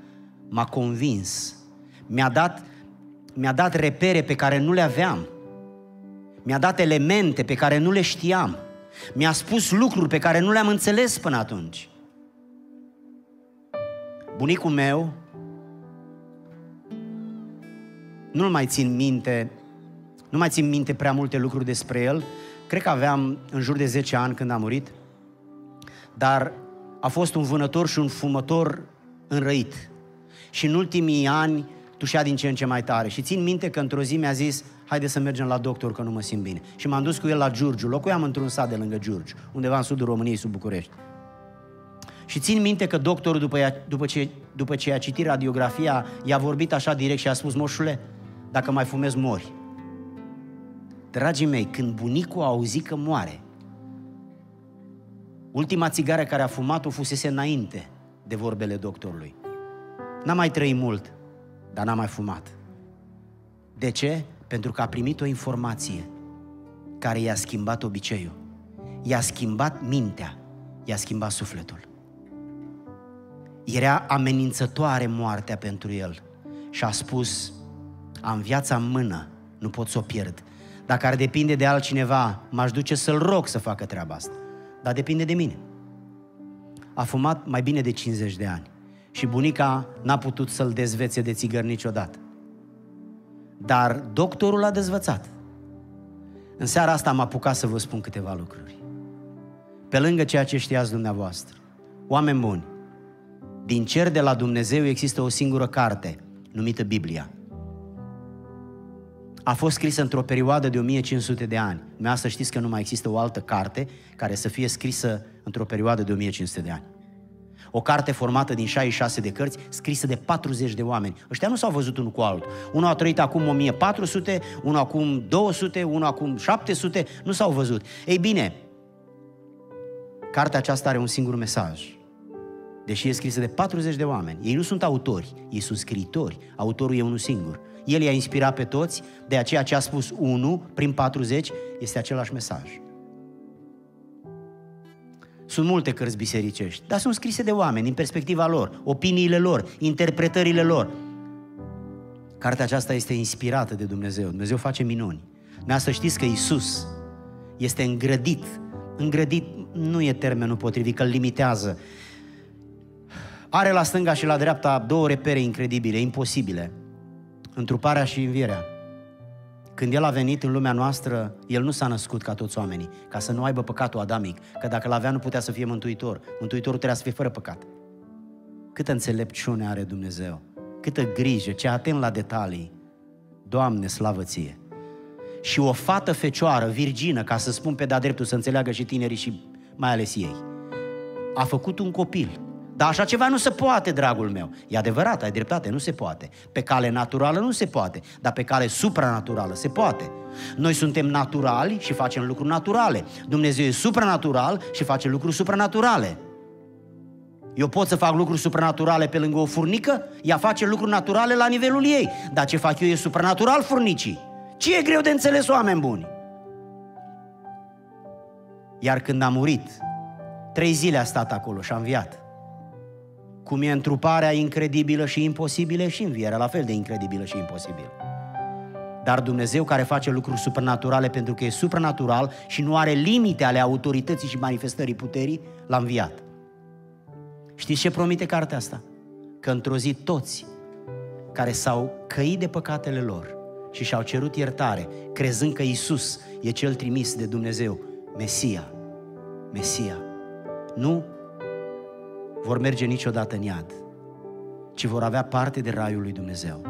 m-a convins, mi-a dat, mi-a dat repere pe care nu le aveam, mi-a dat elemente pe care nu le știam, mi-a spus lucruri pe care nu le-am înțeles până atunci. Bunicul meu, nu-l mai țin minte, nu mai țin minte prea multe lucruri despre el, cred că aveam în jur de 10 ani când a murit, dar a fost un vânător și un fumător înrăit. Și în ultimii ani tușea din ce în ce mai tare. Și țin minte că într-o zi mi-a zis, haide să mergem la doctor că nu mă simt bine. Și m-am dus cu el la Giurgiu. Locuiam într-un sat de lângă Giurgiu, undeva în sudul României, sub București. Și țin minte că doctorul, după, ea, după, ce, după ce a citit radiografia, i-a vorbit așa direct și a spus, moșule, dacă mai fumezi, mori. Dragii mei, când bunicul a auzit că moare, ultima țigară care a fumat-o fusese înainte de vorbele doctorului. N-a mai trăit mult, dar n-a mai fumat. De ce? Pentru că a primit o informație care i-a schimbat obiceiul. I-a schimbat mintea, i-a schimbat sufletul. Era amenințătoare moartea pentru el și a spus, am viața în mână, nu pot să o pierd. Dacă ar depinde de altcineva, m-aș duce să-l rog să facă treaba asta. Dar depinde de mine. A fumat mai bine de 50 de ani și bunica n-a putut să-l dezvețe de țigări niciodată. Dar doctorul a dezvățat. În seara asta am apucat să vă spun câteva lucruri. Pe lângă ceea ce știați dumneavoastră, oameni buni, din cer de la Dumnezeu există o singură carte, numită Biblia a fost scrisă într-o perioadă de 1500 de ani. Mea să știți că nu mai există o altă carte care să fie scrisă într-o perioadă de 1500 de ani. O carte formată din 66 de cărți, scrisă de 40 de oameni. Ăștia nu s-au văzut unul cu altul. Unul a trăit acum 1400, unul acum 200, unul acum 700, nu s-au văzut. Ei bine, cartea aceasta are un singur mesaj. Deși e scrisă de 40 de oameni. Ei nu sunt autori, ei sunt scriitori. Autorul e unul singur. El i-a inspirat pe toți, de aceea ce a spus 1 prin 40 este același mesaj. Sunt multe cărți bisericești, dar sunt scrise de oameni, din perspectiva lor, opiniile lor, interpretările lor. Cartea aceasta este inspirată de Dumnezeu. Dumnezeu face minuni. Ne să știți că Isus este îngrădit. Îngrădit nu e termenul potrivit, că îl limitează. Are la stânga și la dreapta două repere incredibile, imposibile întruparea și învierea. Când El a venit în lumea noastră, El nu s-a născut ca toți oamenii, ca să nu aibă păcatul adamic, că dacă l-avea nu putea să fie mântuitor. Mântuitorul trebuia să fie fără păcat. Câtă înțelepciune are Dumnezeu, câtă grijă, ce atent la detalii. Doamne, slavă ție! Și o fată fecioară, virgină, ca să spun pe da dreptul, să înțeleagă și tinerii și mai ales ei, a făcut un copil dar așa ceva nu se poate, dragul meu. E adevărat, ai dreptate, nu se poate. Pe cale naturală nu se poate, dar pe cale supranaturală se poate. Noi suntem naturali și facem lucruri naturale. Dumnezeu e supranatural și face lucruri supranaturale. Eu pot să fac lucruri supranaturale pe lângă o furnică, ea face lucruri naturale la nivelul ei. Dar ce fac eu e supranatural furnicii. Ce e greu de înțeles, oameni buni? Iar când a murit, trei zile a stat acolo și a înviat. Cum e întruparea incredibilă și imposibilă și învierea la fel de incredibilă și imposibilă. Dar Dumnezeu care face lucruri supranaturale pentru că e supranatural și nu are limite ale autorității și manifestării puterii, l-a înviat. Știți ce promite cartea asta? Că într-o zi toți care s-au căit de păcatele lor și și-au cerut iertare, crezând că Isus e cel trimis de Dumnezeu, Mesia, Mesia, nu vor merge niciodată în iad, ci vor avea parte de raiul lui Dumnezeu.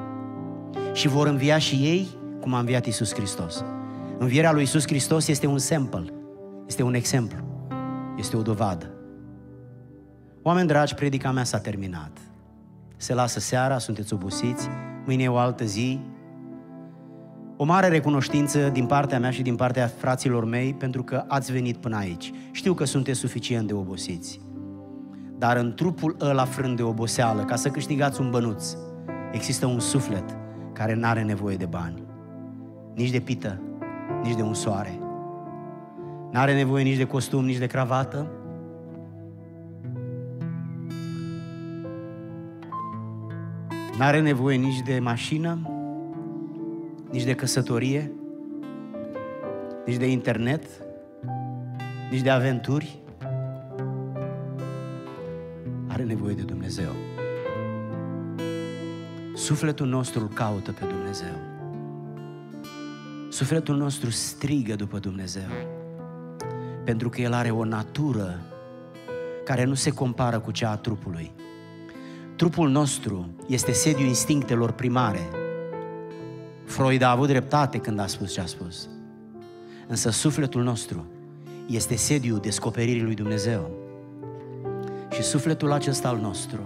Și vor învia și ei cum a înviat Isus Hristos. Învierea lui Isus Hristos este un sample, este un exemplu, este o dovadă. Oameni dragi, predica mea s-a terminat. Se lasă seara, sunteți obosiți, mâine e o altă zi. O mare recunoștință din partea mea și din partea fraților mei pentru că ați venit până aici. Știu că sunteți suficient de obosiți. Dar în trupul ăla frânt de oboseală, ca să câștigați un bănuț, există un suflet care nu are nevoie de bani. Nici de pită, nici de un soare. N-are nevoie nici de costum, nici de cravată, N-are nevoie nici de mașină, nici de căsătorie, nici de internet, nici de aventuri. Are nevoie de Dumnezeu. Sufletul nostru îl caută pe Dumnezeu. Sufletul nostru strigă după Dumnezeu. Pentru că El are o natură care nu se compară cu cea a trupului. Trupul nostru este sediul instinctelor primare. Freud a avut dreptate când a spus ce a spus. Însă sufletul nostru este sediul descoperirii lui Dumnezeu. Și sufletul acesta al nostru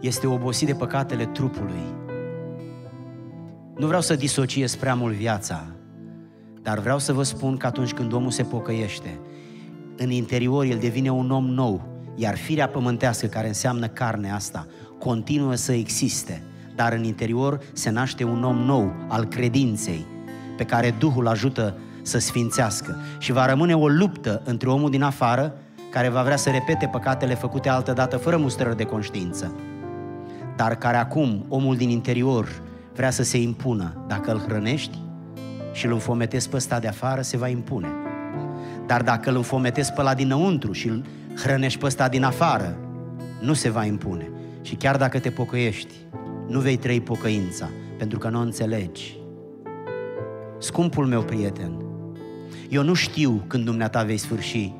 este obosit de păcatele trupului. Nu vreau să disociez prea mult viața, dar vreau să vă spun că atunci când omul se pocăiește, în interior el devine un om nou, iar firea pământească, care înseamnă carne asta, continuă să existe, dar în interior se naște un om nou al credinței, pe care Duhul ajută să sfințească. Și va rămâne o luptă între omul din afară, care va vrea să repete păcatele făcute altădată fără mustrări de conștiință, dar care acum, omul din interior, vrea să se impună. Dacă îl hrănești și îl înfometezi pe ăsta de afară, se va impune. Dar dacă îl înfometezi pe ăla dinăuntru și îl hrănești pe ăsta din afară, nu se va impune. Și chiar dacă te pocăiești, nu vei trăi pocăința, pentru că nu o înțelegi. Scumpul meu prieten, eu nu știu când dumneata vei sfârși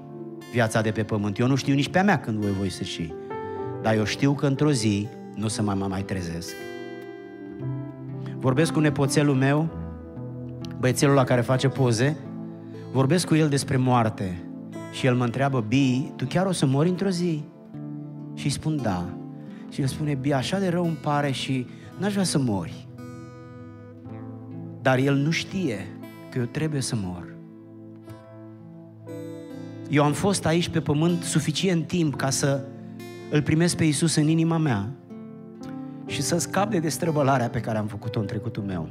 viața de pe pământ. Eu nu știu nici pe a mea când voi voi sfârși. Dar eu știu că într-o zi nu să mai mă mai trezesc. Vorbesc cu nepoțelul meu, băiețelul la care face poze, vorbesc cu el despre moarte și el mă întreabă, Bi, tu chiar o să mori într-o zi? Și îi spun, da. Și el spune, Bi, așa de rău îmi pare și n-aș vrea să mori. Dar el nu știe că eu trebuie să mor. Eu am fost aici pe pământ suficient timp ca să îl primesc pe Iisus în inima mea și să scap de destrăbălarea pe care am făcut-o în trecutul meu.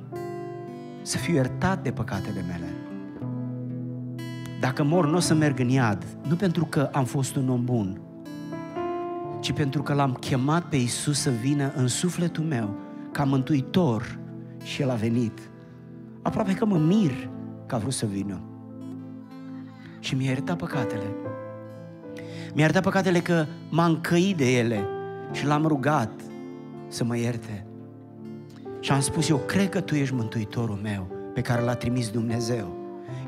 Să fiu iertat de păcatele mele. Dacă mor, nu o să merg în iad, nu pentru că am fost un om bun, ci pentru că l-am chemat pe Isus să vină în sufletul meu ca mântuitor și El a venit. Aproape că mă mir că a vrut să vină. Și mi-a iertat păcatele. Mi-a iertat păcatele că m-am încăit de ele și l-am rugat să mă ierte. Și am spus, eu cred că Tu ești mântuitorul meu pe care l-a trimis Dumnezeu.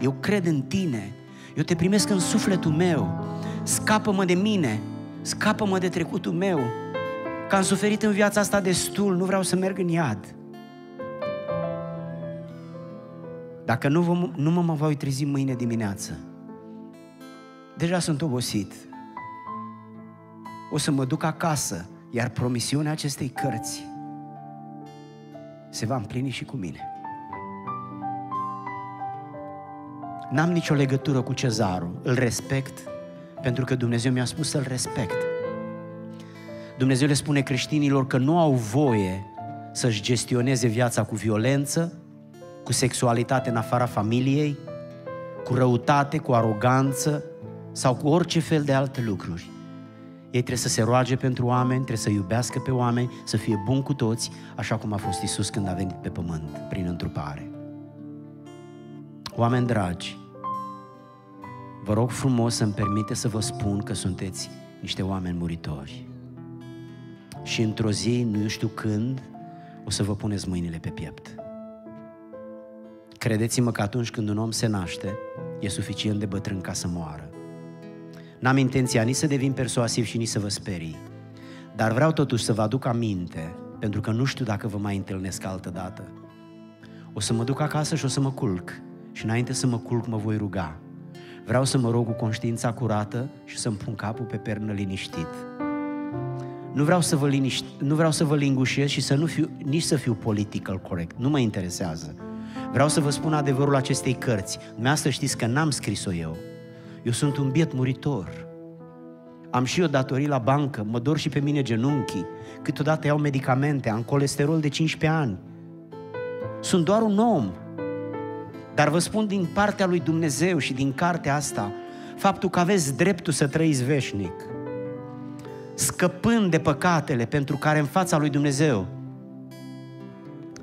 Eu cred în Tine. Eu te primesc în sufletul meu. Scapă-mă de mine Scapă-mă de trecutul meu, că am suferit în viața asta destul, nu vreau să merg în iad. Dacă nu, vom, nu mă voi trezi mâine dimineață, deja sunt obosit. O să mă duc acasă, iar promisiunea acestei cărți se va împlini și cu mine. N-am nicio legătură cu cezarul, îl respect, pentru că Dumnezeu mi-a spus să-l respect. Dumnezeu le spune creștinilor că nu au voie să-și gestioneze viața cu violență, cu sexualitate în afara familiei, cu răutate, cu aroganță sau cu orice fel de alte lucruri. Ei trebuie să se roage pentru oameni, trebuie să iubească pe oameni, să fie bun cu toți, așa cum a fost Isus când a venit pe pământ, prin întrupare. Oameni dragi, vă rog frumos să-mi permite să vă spun că sunteți niște oameni muritori. Și într-o zi, nu știu când, o să vă puneți mâinile pe piept. Credeți-mă că atunci când un om se naște, e suficient de bătrân ca să moară. N-am intenția nici să devin persuasiv și nici să vă sperii. Dar vreau totuși să vă aduc aminte, pentru că nu știu dacă vă mai întâlnesc altă dată. O să mă duc acasă și o să mă culc. Și înainte să mă culc, mă voi ruga. Vreau să mă rog cu conștiința curată și să-mi pun capul pe pernă liniștit. Nu vreau să vă, liniști, nu vreau să vă lingușez și să nu fiu, nici să fiu political corect. Nu mă interesează. Vreau să vă spun adevărul acestei cărți. Dumneavoastră știți că n-am scris-o eu. Eu sunt un biet muritor. Am și eu datorii la bancă, mă dor și pe mine genunchii. Câteodată iau medicamente, am colesterol de 15 ani. Sunt doar un om. Dar vă spun din partea lui Dumnezeu și din cartea asta, faptul că aveți dreptul să trăiți veșnic, scăpând de păcatele pentru care în fața lui Dumnezeu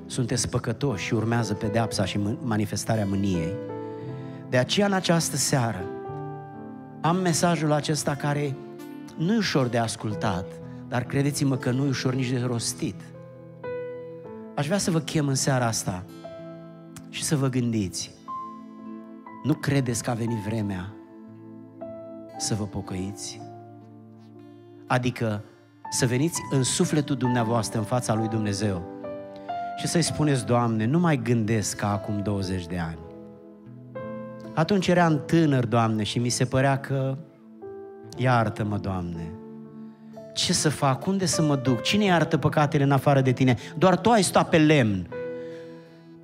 sunteți păcătoși și urmează pedeapsa și manifestarea mâniei. De aceea în această seară am mesajul acesta care nu e ușor de ascultat, dar credeți-mă că nu e ușor nici de rostit. Aș vrea să vă chem în seara asta și să vă gândiți. Nu credeți că a venit vremea să vă pocăiți? Adică să veniți în sufletul dumneavoastră, în fața lui Dumnezeu și să-i spuneți, Doamne, nu mai gândesc ca acum 20 de ani. Atunci eram tânăr, Doamne, și mi se părea că iartă-mă, Doamne. Ce să fac? Unde să mă duc? Cine iartă păcatele în afară de tine? Doar tu ai stat pe lemn.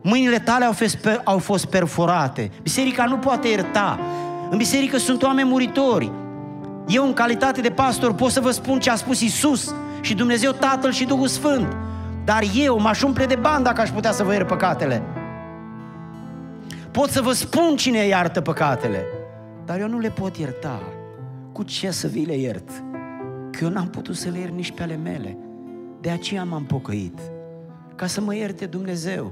Mâinile tale au fost, au fost perforate. Biserica nu poate ierta. În biserică sunt oameni muritori. Eu, în calitate de pastor, pot să vă spun ce a spus Isus și Dumnezeu Tatăl și Duhul Sfânt. Dar eu m-aș umple de bani dacă aș putea să vă iert păcatele. Pot să vă spun cine iartă păcatele, dar eu nu le pot ierta. Cu ce să vi le iert? Că eu n-am putut să le iert nici pe ale mele. De aceea m-am pocăit. Ca să mă ierte Dumnezeu.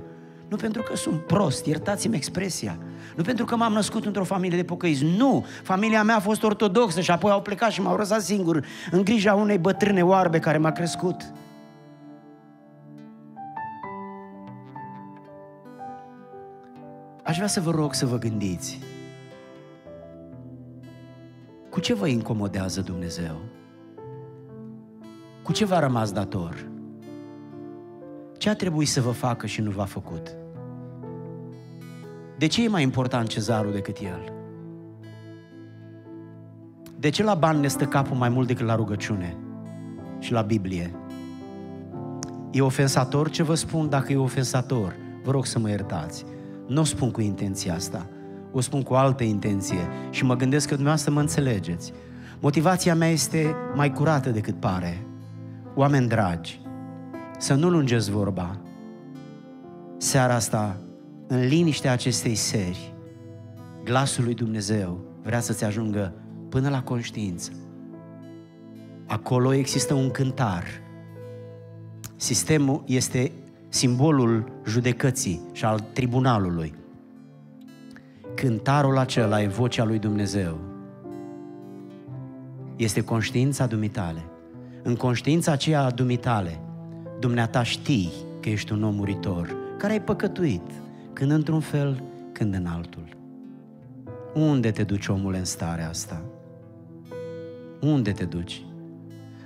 Nu pentru că sunt prost, iertați-mi expresia. Nu pentru că m-am născut într-o familie de pocăiți. Nu! Familia mea a fost ortodoxă și apoi au plecat și m-au răsat singur în grija unei bătrâne oarbe care m-a crescut. Aș vrea să vă rog să vă gândiți. Cu ce vă incomodează Dumnezeu? Cu ce v-a rămas dator? Ce a trebuit să vă facă și nu v-a făcut? De ce e mai important cezarul decât el? De ce la bani ne stă capul mai mult decât la rugăciune și la Biblie? E ofensator ce vă spun? Dacă e ofensator, vă rog să mă iertați. Nu o spun cu intenția asta, o spun cu altă intenție și mă gândesc că dumneavoastră mă înțelegeți. Motivația mea este mai curată decât pare. Oameni dragi, să nu lungeți vorba. Seara asta, în liniștea acestei seri, glasul lui Dumnezeu vrea să-ți ajungă până la conștiință. Acolo există un cântar. Sistemul este simbolul judecății și al tribunalului. Cântarul acela e vocea lui Dumnezeu. Este conștiința dumitale. În conștiința aceea a dumitale, dumneata știi că ești un om muritor, care ai păcătuit, când într-un fel, când în altul. Unde te duci, omul, în starea asta? Unde te duci?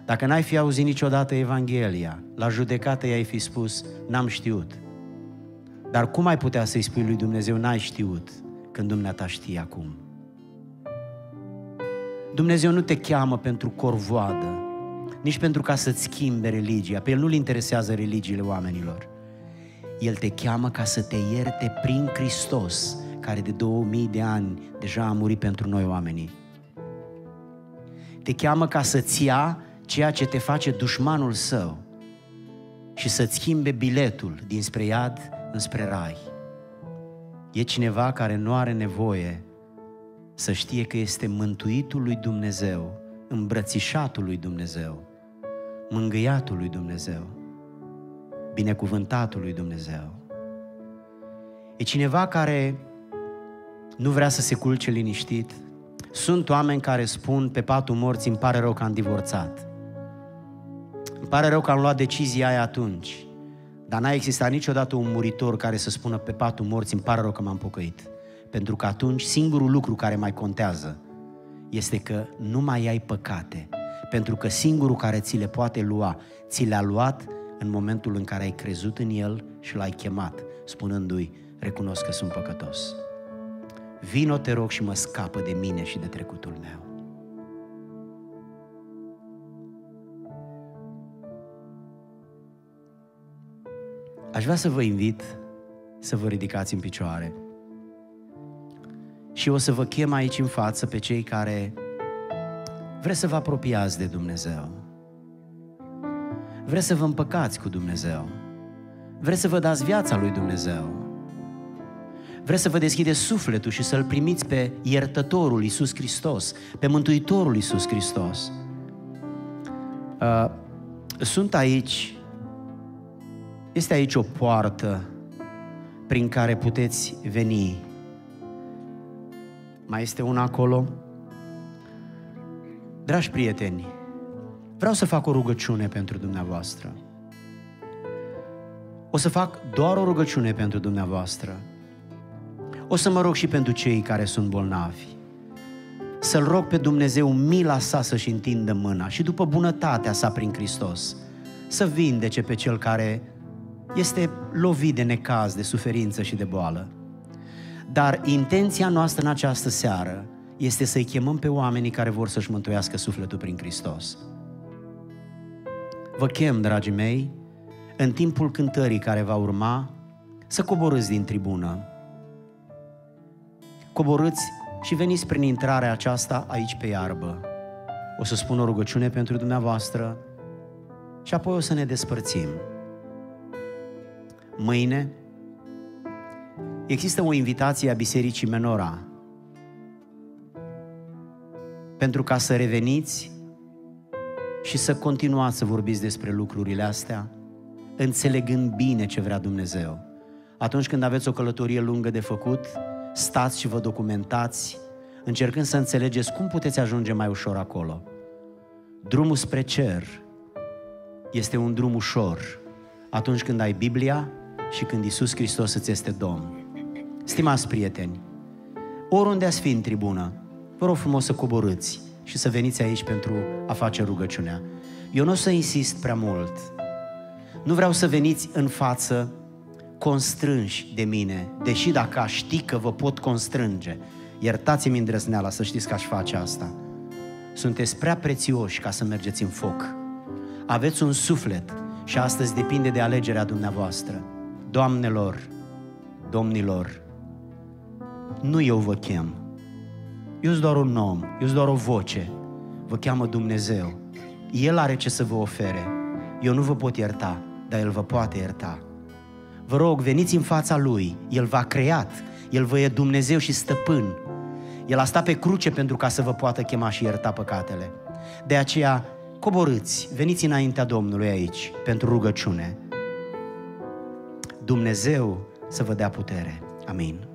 Dacă n-ai fi auzit niciodată Evanghelia, la judecată i-ai fi spus, n-am știut. Dar cum ai putea să-i spui lui Dumnezeu, n-ai știut, când dumneata știe acum? Dumnezeu nu te cheamă pentru corvoadă, nici pentru ca să-ți schimbe religia. Pe El nu-L interesează religiile oamenilor. El te cheamă ca să te ierte prin Hristos, care de 2000 de ani deja a murit pentru noi oamenii. Te cheamă ca să-ți ia ceea ce te face dușmanul său și să-ți schimbe biletul dinspre iad înspre rai. E cineva care nu are nevoie să știe că este mântuitul lui Dumnezeu, îmbrățișatul lui Dumnezeu, mângâiatul lui Dumnezeu, binecuvântatul lui Dumnezeu. E cineva care nu vrea să se culce liniștit. Sunt oameni care spun pe patul morții, îmi pare rău că am divorțat. Îmi pare rău că am luat decizia aia atunci. Dar n-a existat niciodată un muritor care să spună pe patul morții, îmi pare rău că m-am pocăit. Pentru că atunci singurul lucru care mai contează este că nu mai ai păcate. Pentru că singurul care ți le poate lua, ți le-a luat în momentul în care ai crezut în El și l-ai chemat, spunându-i, recunosc că sunt păcătos. Vino, te rog, și mă scapă de mine și de trecutul meu. Aș vrea să vă invit să vă ridicați în picioare. Și o să vă chem aici în față pe cei care vreți să vă apropiați de Dumnezeu. Vreți să vă împăcați cu Dumnezeu. Vreți să vă dați viața lui Dumnezeu. Vreți să vă deschideți sufletul și să-L primiți pe iertătorul Iisus Hristos, pe Mântuitorul Iisus Hristos. Uh, sunt aici, este aici o poartă prin care puteți veni. Mai este una acolo? Dragi prieteni, vreau să fac o rugăciune pentru dumneavoastră. O să fac doar o rugăciune pentru dumneavoastră. O să mă rog și pentru cei care sunt bolnavi. Să-L rog pe Dumnezeu mila sa să-și întindă mâna și după bunătatea sa prin Hristos să vindece pe cel care este lovit de necaz, de suferință și de boală. Dar intenția noastră în această seară este să-i chemăm pe oamenii care vor să-și mântuiască sufletul prin Hristos. Vă chem, dragii mei, în timpul cântării care va urma, să coborâți din tribună. Coborâți și veniți prin intrarea aceasta aici pe iarbă. O să spun o rugăciune pentru dumneavoastră și apoi o să ne despărțim. Mâine există o invitație a Bisericii Menora pentru ca să reveniți și să continuați să vorbiți despre lucrurile astea, înțelegând bine ce vrea Dumnezeu. Atunci când aveți o călătorie lungă de făcut, stați și vă documentați, încercând să înțelegeți cum puteți ajunge mai ușor acolo. Drumul spre cer este un drum ușor atunci când ai Biblia și când Isus Hristos îți este Domn. Stimați prieteni, oriunde ați fi în tribună, vă rog frumos să coborâți și să veniți aici pentru a face rugăciunea. Eu nu o să insist prea mult. Nu vreau să veniți în față constrânși de mine, deși dacă aș ști că vă pot constrânge, iertați-mi îndrăzneala să știți că aș face asta. Sunteți prea prețioși ca să mergeți în foc. Aveți un suflet și astăzi depinde de alegerea dumneavoastră. Doamnelor, domnilor, nu eu vă chem. Eu sunt doar un om, eu sunt doar o voce. Vă cheamă Dumnezeu. El are ce să vă ofere. Eu nu vă pot ierta, dar El vă poate ierta. Vă rog, veniți în fața Lui. El v-a creat. El vă e Dumnezeu și stăpân. El a stat pe cruce pentru ca să vă poată chema și ierta păcatele. De aceea, coborâți, veniți înaintea Domnului aici pentru rugăciune. Dumnezeu să vă dea putere. Amin.